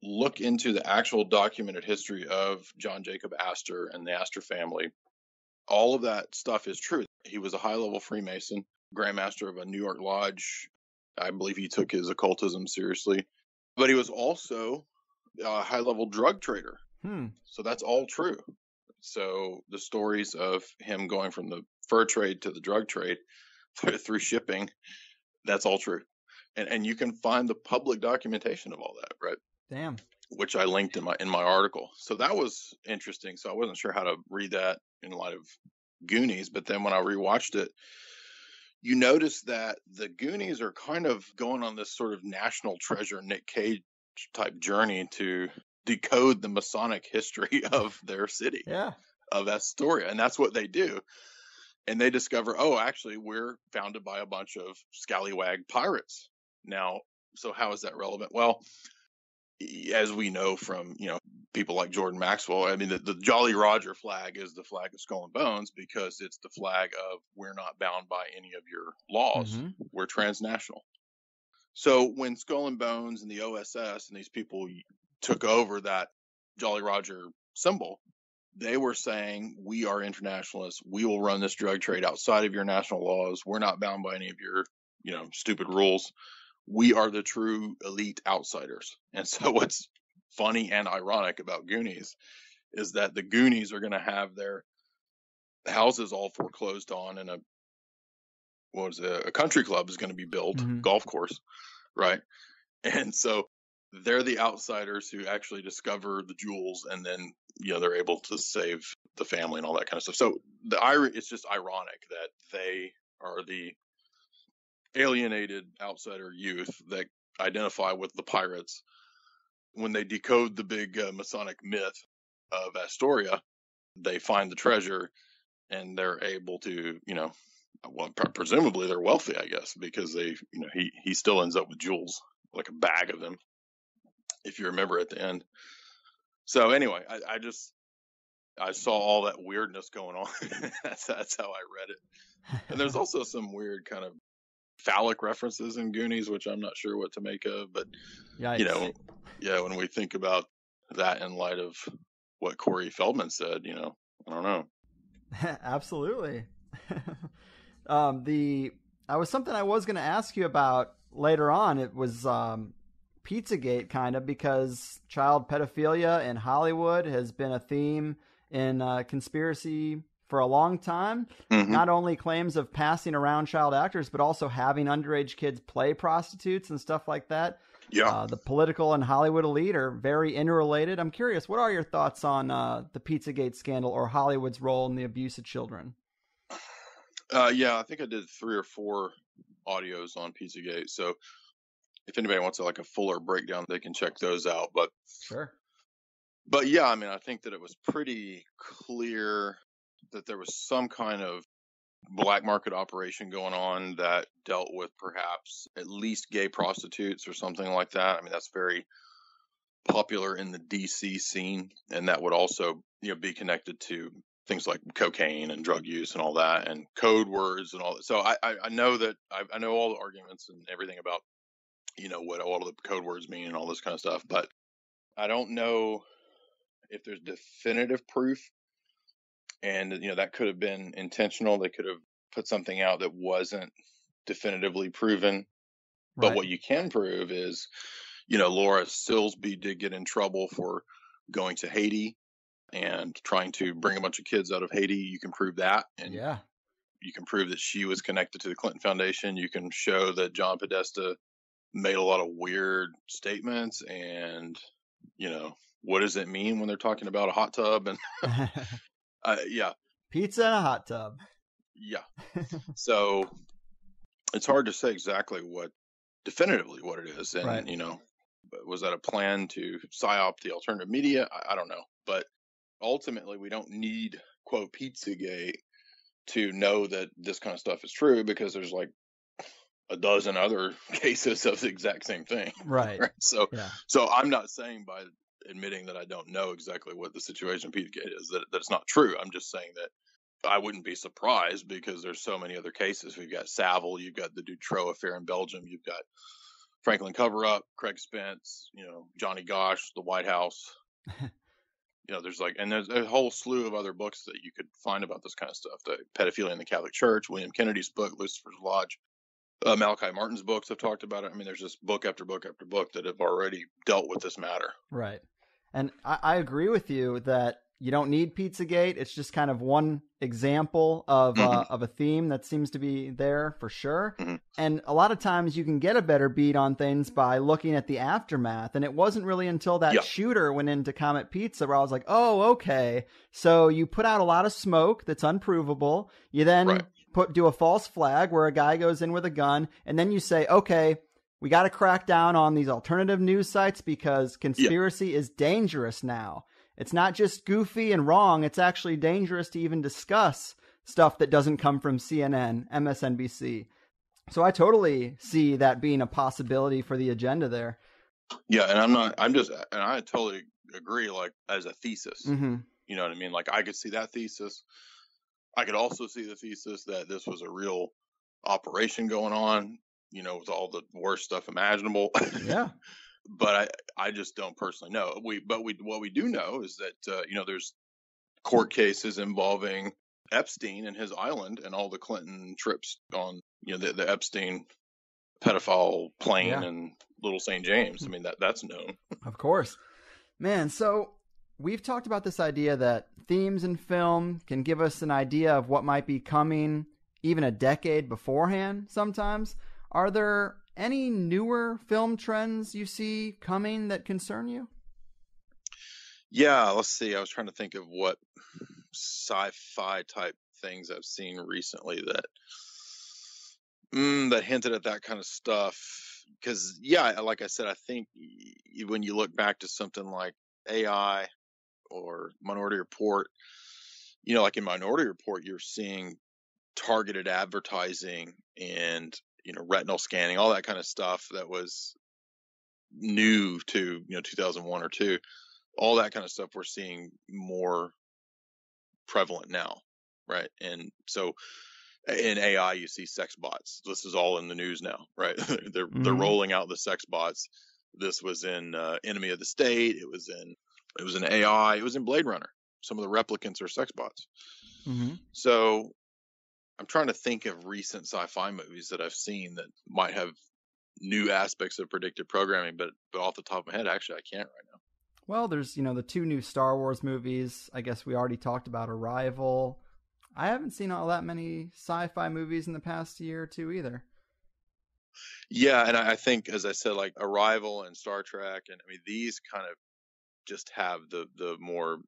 look into the actual documented history of John Jacob Astor and the Astor family, all of that stuff is true. He was a high level Freemason, Grand Master of a New York Lodge. I believe he took his occultism seriously, but he was also a high level drug trader. Hmm. So that's all true. So the stories of him going from the fur trade to the drug trade through shipping, that's all true. And and you can find the public documentation of all that, right? Damn. Which I linked in my in my article. So that was interesting. So I wasn't sure how to read that in light of Goonies, but then when I rewatched it, you notice that the Goonies are kind of going on this sort of national treasure Nick Cage type journey to decode the Masonic history of their city Yeah. of Astoria, and that's what they do. And they discover, oh, actually, we're founded by a bunch of scallywag pirates. Now, so how is that relevant? Well, as we know from you know people like Jordan Maxwell, I mean, the, the Jolly Roger flag is the flag of Skull and Bones because it's the flag of we're not bound by any of your laws. Mhm. We're transnational. So when Skull and Bones and the OSS and these people took over that Jolly Roger symbol, they were saying we are internationalists. We will run this drug trade outside of your national laws. We're not bound by any of your, you know, stupid rules. We are the true elite outsiders. And so what's funny and ironic about Goonies is that the Goonies are going to have their houses all foreclosed on and a what was it, a country club is going to be built, Mhm. golf course, right? And so they're the outsiders who actually discover the jewels and then you know they're able to save the family and all that kind of stuff. So the ir- it's just ironic that they are the alienated outsider youth that identify with the pirates when they decode the big uh, Masonic myth of Astoria, they find the treasure and they're able to, you know, well, pre- presumably they're wealthy, I guess, because they, you know, he he still ends up with jewels, like a bag of them, if you remember at the end. So anyway, I, I just I saw all that weirdness going on. that's that's how I read it. And there's also some weird kind of phallic references in Goonies, which I'm not sure what to make of, but Yikes. you know, yeah, when we think about that in light of what Corey Feldman said, you know, I don't know. Absolutely. um, the I was something I was going to ask you about later on. It was um, Pizzagate, kind of, because child pedophilia in Hollywood has been a theme in uh, conspiracy for a long time. Mhm. Not only claims of passing around child actors, but also having underage kids play prostitutes and stuff like that. Yeah. Uh, the political and Hollywood elite are very interrelated. I'm curious, what are your thoughts on uh, the Pizzagate scandal or Hollywood's role in the abuse of children? Uh, yeah, I think I did three or four audios on Pizzagate. So if anybody wants like a fuller breakdown, they can check those out. But Sure. but yeah, I mean, I think that it was pretty clear that there was some kind of black market operation going on that dealt with perhaps at least gay prostitutes or something like that. I mean, that's very popular in the DC scene, and that would also you know be connected to things like cocaine and drug use and all that, and code words and all that. So I I, know that I, I know all the arguments and everything about you know what all the code words mean and all this kind of stuff, but I don't know if there's definitive proof and you know that could have been intentional. They could have put something out that wasn't definitively proven. But Right. what you can prove is you know laura silsby did get in trouble for going to haiti and trying to bring a bunch of kids out of haiti. You can prove that and yeah. you can prove that she was connected to the clinton foundation. You can show that john podesta made a lot of weird statements and you know what does it mean when they're talking about a hot tub and uh, yeah Pizza and a hot tub. yeah. so it's hard to say exactly what definitively what it is, and Right. you know, was that a plan to psyop the alternative media? I, I don't know, but ultimately, we don't need quote Pizzagate to know that this kind of stuff is true because there's like a dozen other cases of the exact same thing. right. Right. So, Yeah. so I'm not saying by admitting that I don't know exactly what the situation in Pizzagate is that that's not true. I'm just saying that I wouldn't be surprised because there's so many other cases. We've got Savile, you've got the Dutroux affair in Belgium, you've got Franklin cover up, Craig Spence, you know, Johnny Gosch, the White House. you know, there's like, and there's a whole slew of other books that you could find about this kind of stuff. The pedophilia in the Catholic Church, William Kennedy's book, Lucifer's Lodge, uh, Malachi Martin's books have talked about it. I mean, there's just book after book after book that have already dealt with this matter. Right. And I, I agree with you that you don't need Pizzagate. It's just kind of one example of uh, of a theme that seems to be there for sure. Mhm. And a lot of times you can get a better beat on things by looking at the aftermath. And it wasn't really until that Yeah. shooter went into Comet Pizza where I was like, oh, okay. So you put out a lot of smoke that's unprovable. You then Right. put do a false flag where a guy goes in with a gun, and then you say, okay, we got to crack down on these alternative news sites because conspiracy is dangerous now. It's not just goofy and wrong, it's actually dangerous to even discuss stuff that doesn't come from CNN, MSNBC. So I totally see that being a possibility for the agenda there. Yeah, and I'm not. I'm just, and I totally agree. Like as a thesis, hmm you know what I mean. Like I could see that thesis. I could also see the thesis that this was a real operation going on. You know, with all the worst stuff imaginable. Yeah. but I, I just don't personally know. We, but we, what we do know is that uh, you know there's court cases involving Epstein and his island and all the Clinton trips on you know the, the Epstein pedophile plane Yeah. and Little St. James. I mean that that's known. Of course. Man, so we've talked about this idea that themes in film can give us an idea of what might be coming even a decade beforehand sometimes. Are there any newer film trends you see coming that concern you? Yeah, let's see. I was trying to think of what sci-fi type things I've seen recently that mm, that hinted at that kind of stuff. Because yeah, like I said, I think when you look back to something like AI or Minority Report, you know, like in Minority Report, you're seeing targeted advertising and you know retinal scanning, all that kind of stuff that was new to you know 2001 or two all that kind of stuff we're seeing more prevalent now, right? And so in AI, you see sex bots. This is all in the news now, right? they're they're Mhm. rolling out the sex bots. This was in uh, Enemy of the State. It was in it was in AI. It was in Blade Runner. Some of the replicants are sex bots. Mm-hmm. So I'm trying to think of recent sci-fi movies that I've seen that might have new aspects of predictive programming, but but off the top of my head, actually, I can't right now. Well, there's, you know, the two new Star Wars movies. I guess we already talked about Arrival. I haven't seen all that many sci fi movies in the past year or two either. Yeah, and I I think, as I said, like Arrival and Star Trek, and I mean these kind of just have the the more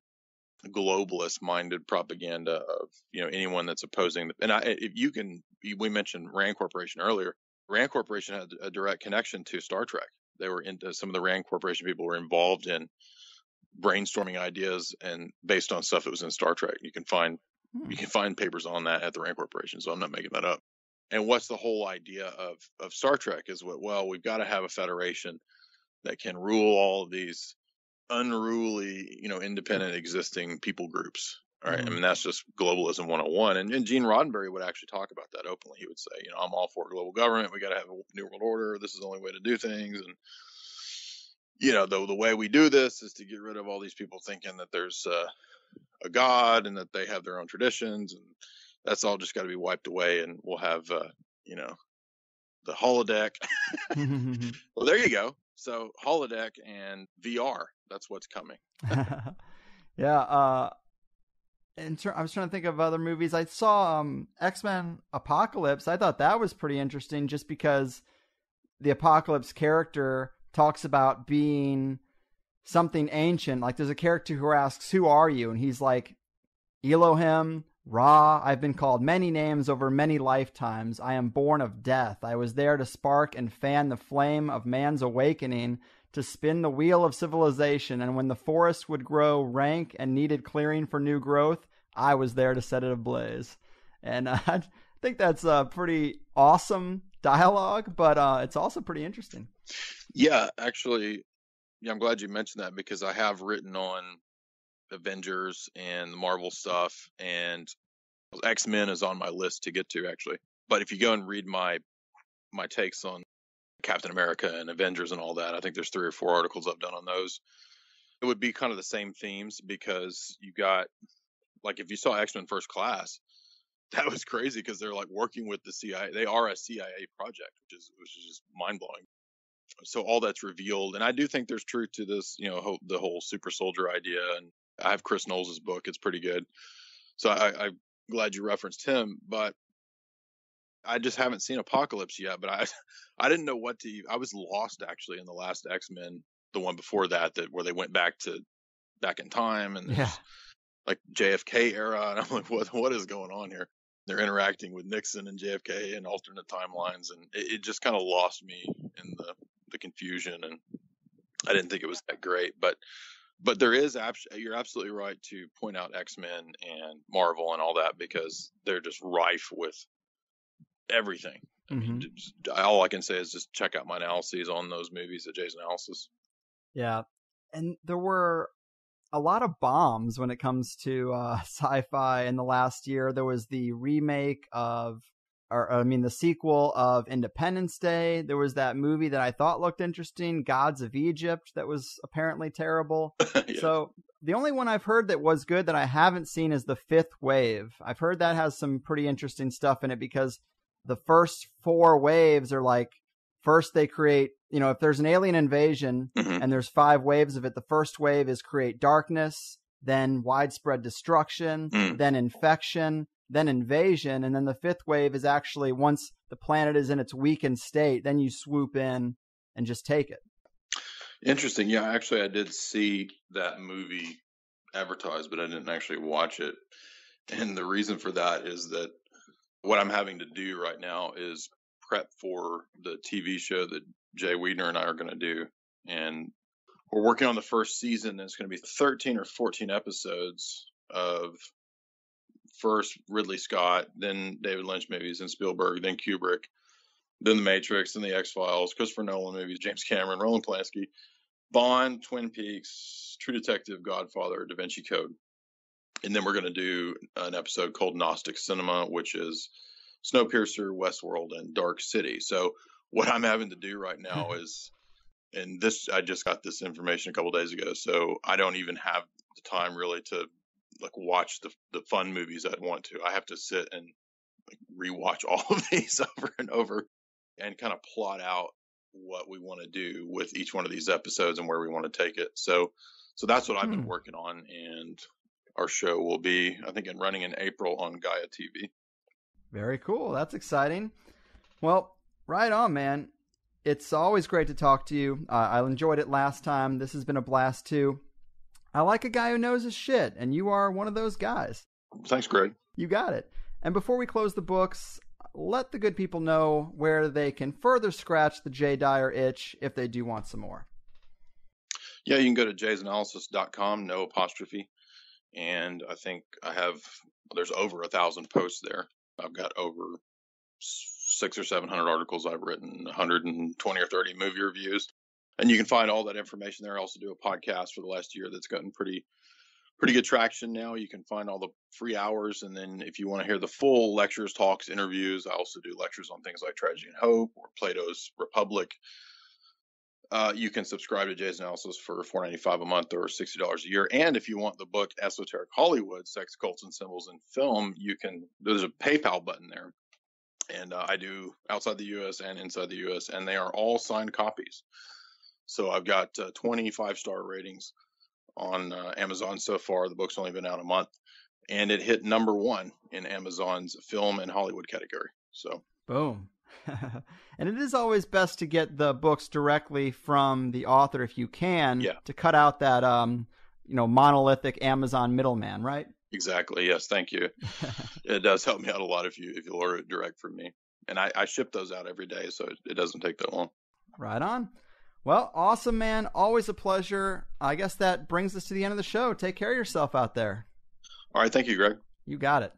globalist minded propaganda of you know anyone that's opposing. The, and I, if you can, we mentioned Rand Corporation earlier. Rand Corporation had a direct connection to Star Trek. They were into some of the Rand Corporation people were involved in brainstorming ideas and based on stuff that was in Star Trek. You can find Hmm. you can find papers on that at the Rand Corporation, so I'm not making that up. And what's the whole idea of of Star Trek is what well, we've got to have a federation that can rule all of these unruly, you know, independent existing people groups. All right. I Mhm. mean, that's just globalism 101. And, and Gene Roddenberry would actually talk about that openly. He would say, you know, I'm all for global government. We got to have a new world order. This is the only way to do things. And, you know, the, the way we do this is to get rid of all these people thinking that there's uh, a God and that they have their own traditions. And that's all just got to be wiped away. And we'll have, uh, you know, the holodeck. well, there you go. So holodeck and VR, that's what's coming. yeah. Uh, in ter- I was trying to think of other movies. I saw um, X Men Apocalypse. I thought that was pretty interesting, just because the Apocalypse character talks about being something ancient. Like there's a character who asks, "Who are you?" and he's like, "Elohim, Ra, I've been called many names over many lifetimes. I am born of death. I was there to spark and fan the flame of man's awakening, to spin the wheel of civilization. And when the forest would grow rank and needed clearing for new growth, I was there to set it ablaze. And uh, I think that's a pretty awesome dialogue, but uh, it's also pretty interesting. Yeah, actually, yeah, I'm glad you mentioned that because I have written on Avengers and the Marvel stuff, and X Men is on my list to get to actually. But if you go and read my my takes on Captain America and Avengers and all that, I think there's three or four articles I've done on those. It would be kind of the same themes because you got like if you saw X Men First Class, that was crazy because they're like working with the CIA. They are a CIA project, which is which is just mind blowing. So all that's revealed, and I do think there's truth to this. You know, the whole super soldier idea, and I have Chris Knowles' book. It's pretty good. So I, I'm glad you referenced him, but I just haven't seen Apocalypse yet. But I I didn't know what to. I was lost actually in the last X Men, the one before that, that where they went back to back in time and Yeah. like JFK era, and I'm like, what what is going on here? They're interacting with Nixon and JFK and alternate timelines, and it, it just kind of lost me in the the confusion, and I didn't think it was that great. But but there is you're absolutely right to point out X Men and Marvel and all that because they're just rife with everything. I mean, Mhm. all I can say is just check out my analyses on those movies at Jay's Analysis. Yeah. And there were a lot of bombs when it comes to uh, sci-fi in the last year. There was the remake of, or I mean, the sequel of Independence Day. There was that movie that I thought looked interesting, Gods of Egypt, that was apparently terrible. Yeah. So the only one I've heard that was good that I haven't seen is the Fifth Wave. I've heard that has some pretty interesting stuff in it because the first four waves are like first they create, you know, if there's an alien invasion Mhm. and there's five waves of it, the first wave is create darkness, then widespread destruction, Mm. then infection, then invasion, and then the fifth wave is actually once the planet is in its weakened state, then you swoop in and just take it. Interesting. Yeah, actually, I did see that movie advertised, but I didn't actually watch it. And the reason for that is that what I'm having to do right now is prep for the TV show that Jay Weidner and I are going to do. And we're working on the first season. And it's going to be 13 or 14 episodes of first Ridley Scott, then David Lynch movies, then Spielberg, then Kubrick, then The Matrix, then The X Files, Christopher Nolan movies, James Cameron, Roland Polanski, Bond, Twin Peaks, True Detective, Godfather, Da Vinci Code. And then we're going to do an episode called Gnostic Cinema, which is Snowpiercer, Westworld, and Dark City. So what I'm having to do right now is, and this I just got this information a couple days ago, so I don't even have the time really to like watch the the fun movies I'd want to. I have to sit and like rewatch all of these over and over and kind of plot out what we want to do with each one of these episodes and where we want to take it. So so that's what I've been Hmm. working on and our show will be I think in running in April on Gaia TV. Very cool. That's exciting. Well, right on, man. It's always great to talk to you. Uh, I enjoyed it last time. This has been a blast too. I like a guy who knows his shit, and you are one of those guys. Thanks, Greg. You got it. And before we close the books, let the good people know where they can further scratch the J Dyer itch if they do want some more. Yeah, you can go to jaysanalysis.com, no apostrophe. And I think I have, there's over a thousand posts there. I've got over six or 700 articles I've written, 120 or 30 movie reviews. And you can find all that information there. I also do a podcast for the last year that's gotten pretty, pretty good traction now. You can find all the free hours. And then if you want to hear the full lectures, talks, interviews, I also do lectures on things like Tragedy and Hope or Plato's Republic. Uh, you can subscribe to Jay's Analysis for four ninety five a month or sixty dollars a year. And if you want the book Esoteric Hollywood: Sex, Cults, and Symbols in Film, you can. There's a PayPal button there, and uh, I do outside the U.S. and inside the U.S. and they are all signed copies. So I've got uh, 25 star ratings on uh, Amazon so far. The book's only been out a month, and it hit number one in Amazon's film and Hollywood category. So Boom. and it is always best to get the books directly from the author if you can Yeah. to cut out that um you know monolithic Amazon middleman, right? Exactly. Yes. Thank you. it does help me out a lot if you if you order it direct from me, and I, I ship those out every day, so it, it doesn't take that long. Right on. Well, awesome, man. Always a pleasure. I guess that brings us to the end of the show. Take care of yourself out there. All right. Thank you, Greg. You got it.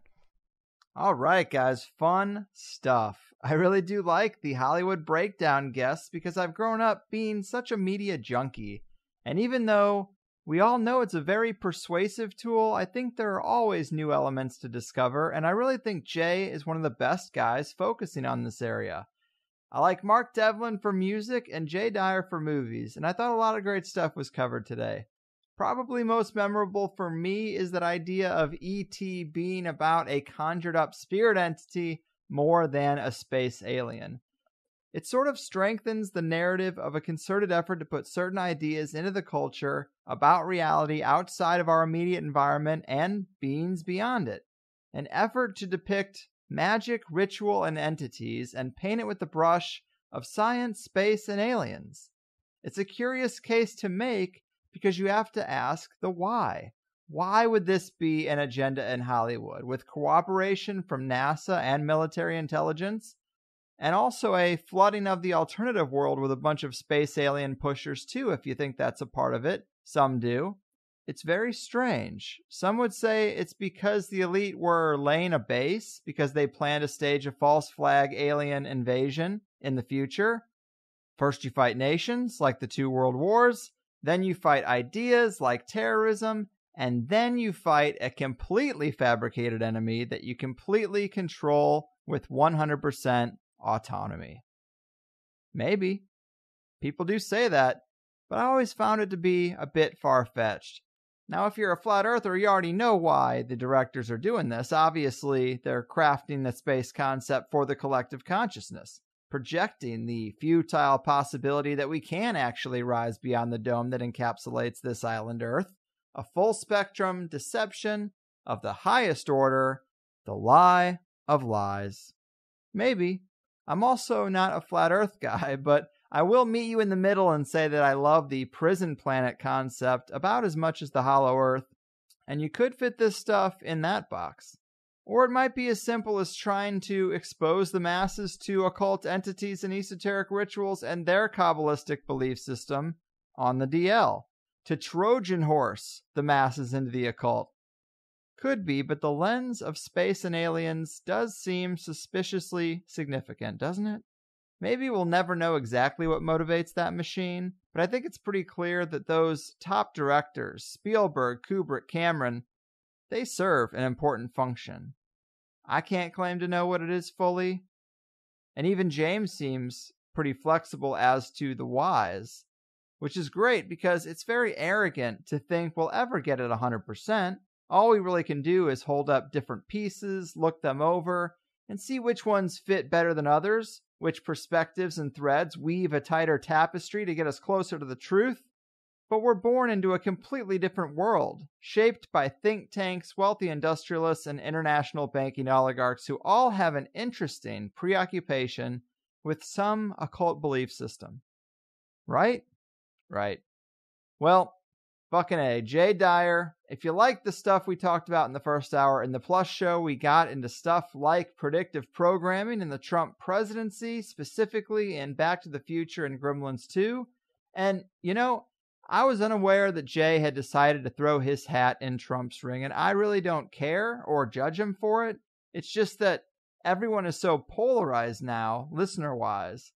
All right, guys. Fun stuff. I really do like the Hollywood breakdown guests because I've grown up being such a media junkie. And even though we all know it's a very persuasive tool, I think there are always new elements to discover, and I really think Jay is one of the best guys focusing on this area. I like Mark Devlin for music and Jay Dyer for movies, and I thought a lot of great stuff was covered today. Probably most memorable for me is that idea of ET being about a conjured up spirit entity more than a space alien. It sort of strengthens the narrative of a concerted effort to put certain ideas into the culture about reality outside of our immediate environment and beings beyond it. An effort to depict magic, ritual, and entities and paint it with the brush of science, space, and aliens. It's a curious case to make because you have to ask the why. Why would this be an agenda in Hollywood with cooperation from NASA and military intelligence? And also a flooding of the alternative world with a bunch of space alien pushers, too, if you think that's a part of it. Some do. It's very strange. Some would say it's because the elite were laying a base because they plan to stage a false flag alien invasion in the future. First, you fight nations like the two world wars, then you fight ideas like terrorism, and then you fight a completely fabricated enemy that you completely control with 100% autonomy. Maybe. People do say that, but I always found it to be a bit far fetched. Now, if you're a flat earther, you already know why the directors are doing this. Obviously, they're crafting the space concept for the collective consciousness, projecting the futile possibility that we can actually rise beyond the dome that encapsulates this island Earth. A full spectrum deception of the highest order, the lie of lies. Maybe. I'm also not a flat earth guy, but I will meet you in the middle and say that I love the prison planet concept about as much as the hollow earth, and you could fit this stuff in that box. Or it might be as simple as trying to expose the masses to occult entities and esoteric rituals and their Kabbalistic belief system on the DL, to Trojan horse the masses into the occult. Could be, but the lens of space and aliens does seem suspiciously significant, doesn't it? Maybe we'll never know exactly what motivates that machine, but I think it's pretty clear that those top directors, Spielberg, Kubrick, Cameron, they serve an important function. I can't claim to know what it is fully, and even James seems pretty flexible as to the whys, which is great because it's very arrogant to think we'll ever get it 100%. All we really can do is hold up different pieces, look them over, and see which ones fit better than others, which perspectives and threads weave a tighter tapestry to get us closer to the truth. But we're born into a completely different world, shaped by think tanks, wealthy industrialists, and international banking oligarchs who all have an interesting preoccupation with some occult belief system. Right? Right. Well, fucking A. Jay Dyer, if you like the stuff we talked about in the first hour in the Plus show, we got into stuff like predictive programming in the Trump presidency, specifically in Back to the Future and Gremlins 2. And, you know, I was unaware that Jay had decided to throw his hat in Trump's ring, and I really don't care or judge him for it. It's just that everyone is so polarized now, listener wise,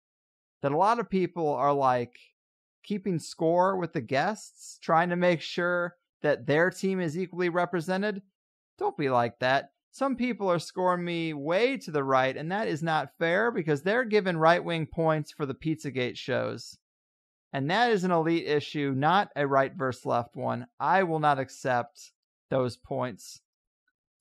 that a lot of people are like keeping score with the guests, trying to make sure that their team is equally represented. Don't be like that. Some people are scoring me way to the right, and that is not fair because they're given right wing points for the Pizzagate shows. And that is an elite issue, not a right versus left one. I will not accept those points.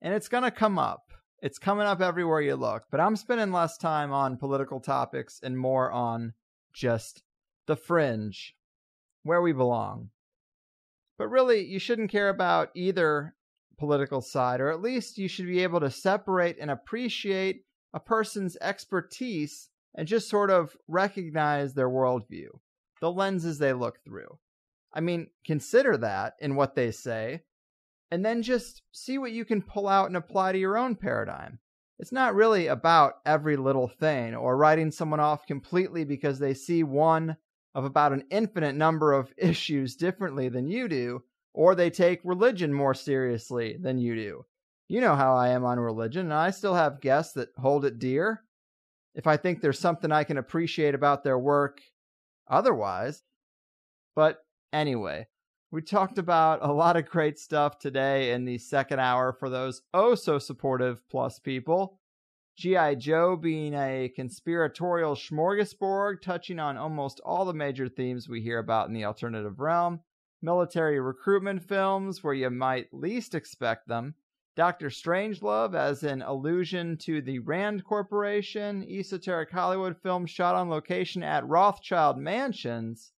And it's going to come up. It's coming up everywhere you look. But I'm spending less time on political topics and more on just the fringe, where we belong. But really, you shouldn't care about either political side, or at least you should be able to separate and appreciate a person's expertise and just sort of recognize their worldview, the lenses they look through. I mean, consider that in what they say. and then just see what you can pull out and apply to your own paradigm. It's not really about every little thing or writing someone off completely because they see one of about an infinite number of issues differently than you do, or they take religion more seriously than you do. You know how I am on religion, and I still have guests that hold it dear. If I think there's something I can appreciate about their work otherwise. But anyway, we talked about a lot of great stuff today in the second hour for those oh so supportive plus people. G.I. Joe being a conspiratorial smorgasbord, touching on almost all the major themes we hear about in the alternative realm. Military recruitment films where you might least expect them. Dr. Strangelove as an allusion to the Rand Corporation. Esoteric Hollywood film shot on location at Rothschild Mansions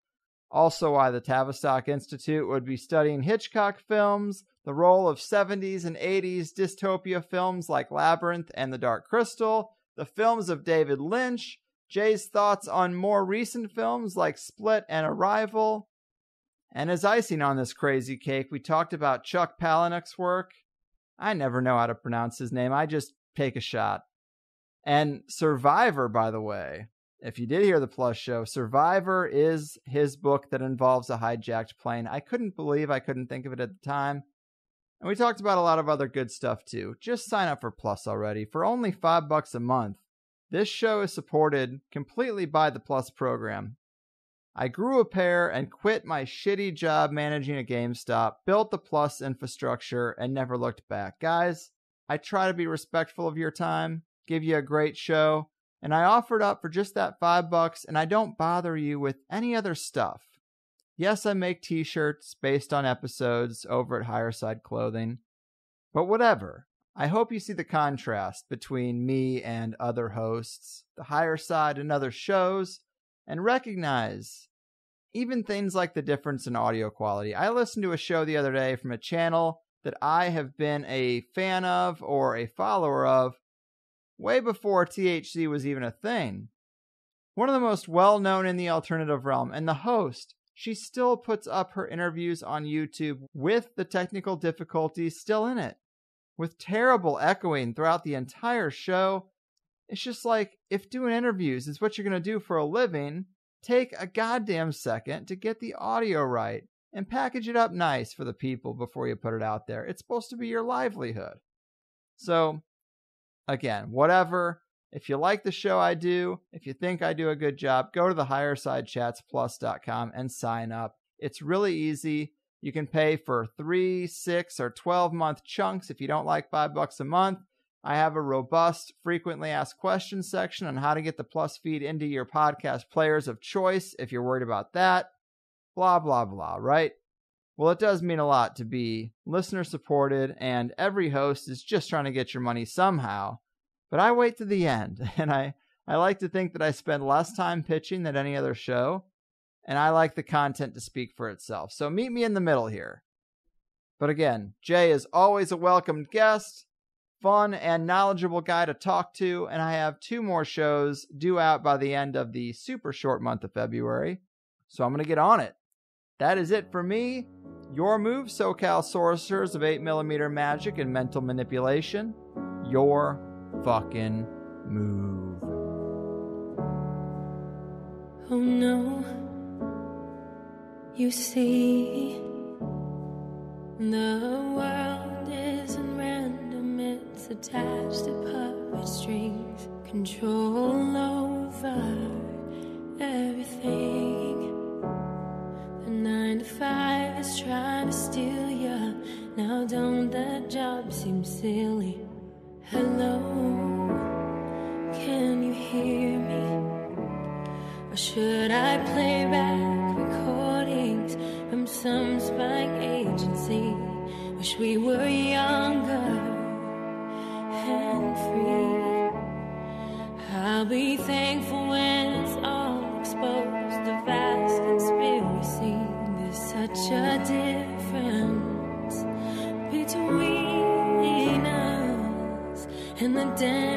also, why the Tavistock Institute would be studying Hitchcock films, the role of 70s and 80s dystopia films like Labyrinth and The Dark Crystal, the films of David Lynch, Jay's thoughts on more recent films like Split and Arrival. And as icing on this crazy cake, we talked about Chuck Palahniuk's work. I never know how to pronounce his name, I just take a shot. And Survivor, by the way, if you did hear the Plus show, Survivor is his book that involves a hijacked plane. I couldn't believe I couldn't think of it at the time. And we talked about a lot of other good stuff too. Just sign up for Plus already. For only five bucks a month, this show is supported completely by the Plus program. I grew a pair and quit my shitty job managing a GameStop, built the Plus infrastructure, and never looked back. Guys, I try to be respectful of your time, give you a great show, and I offered up for just that five bucks, and I don't bother you with any other stuff. Yes, I make t shirts based on episodes over at Higher Side Clothing, but whatever. I hope you see the contrast between me and other hosts, the higher side and other shows, and recognize even things like the difference in audio quality. I listened to a show the other day from a channel that I have been a fan of or a follower of way before THC was even a thing. One of the most well known in the alternative realm, and the host, she still puts up her interviews on YouTube with the technical difficulties still in it, with terrible echoing throughout the entire show. It's just like if doing interviews is what you're going to do for a living, take a goddamn second to get the audio right and package it up nice for the people before you put it out there. It's supposed to be your livelihood. So, again, whatever. If you like the show I do, if you think I do a good job, go to the highersidechatsplus.com and sign up. It's really easy. You can pay for three, six, or 12 month chunks if you don't like five bucks a month. I have a robust, frequently asked questions section on how to get the plus feed into your podcast players of choice if you're worried about that. Blah, blah, blah, right? Well, it does mean a lot to be listener supported, and every host is just trying to get your money somehow. But I wait to the end, and I, I like to think that I spend less time pitching than any other show, and I like the content to speak for itself. So meet me in the middle here. But again, Jay is always a welcomed guest, fun and knowledgeable guy to talk to, and I have two more shows due out by the end of the super short month of February. So I'm going to get on it. That is it for me. Your move, SoCal sorcerers of 8mm magic and mental manipulation. Your fucking move. Oh no, you see, the world attached to puppet strings, control over everything. The nine to five is trying to steal you. Now, don't that job seem silly? Hello, can you hear me? Or should I play back recordings from some spying agency? Wish we were younger free. I'll be thankful when it's all exposed. The vast conspiracy. There's such a difference between us and the damn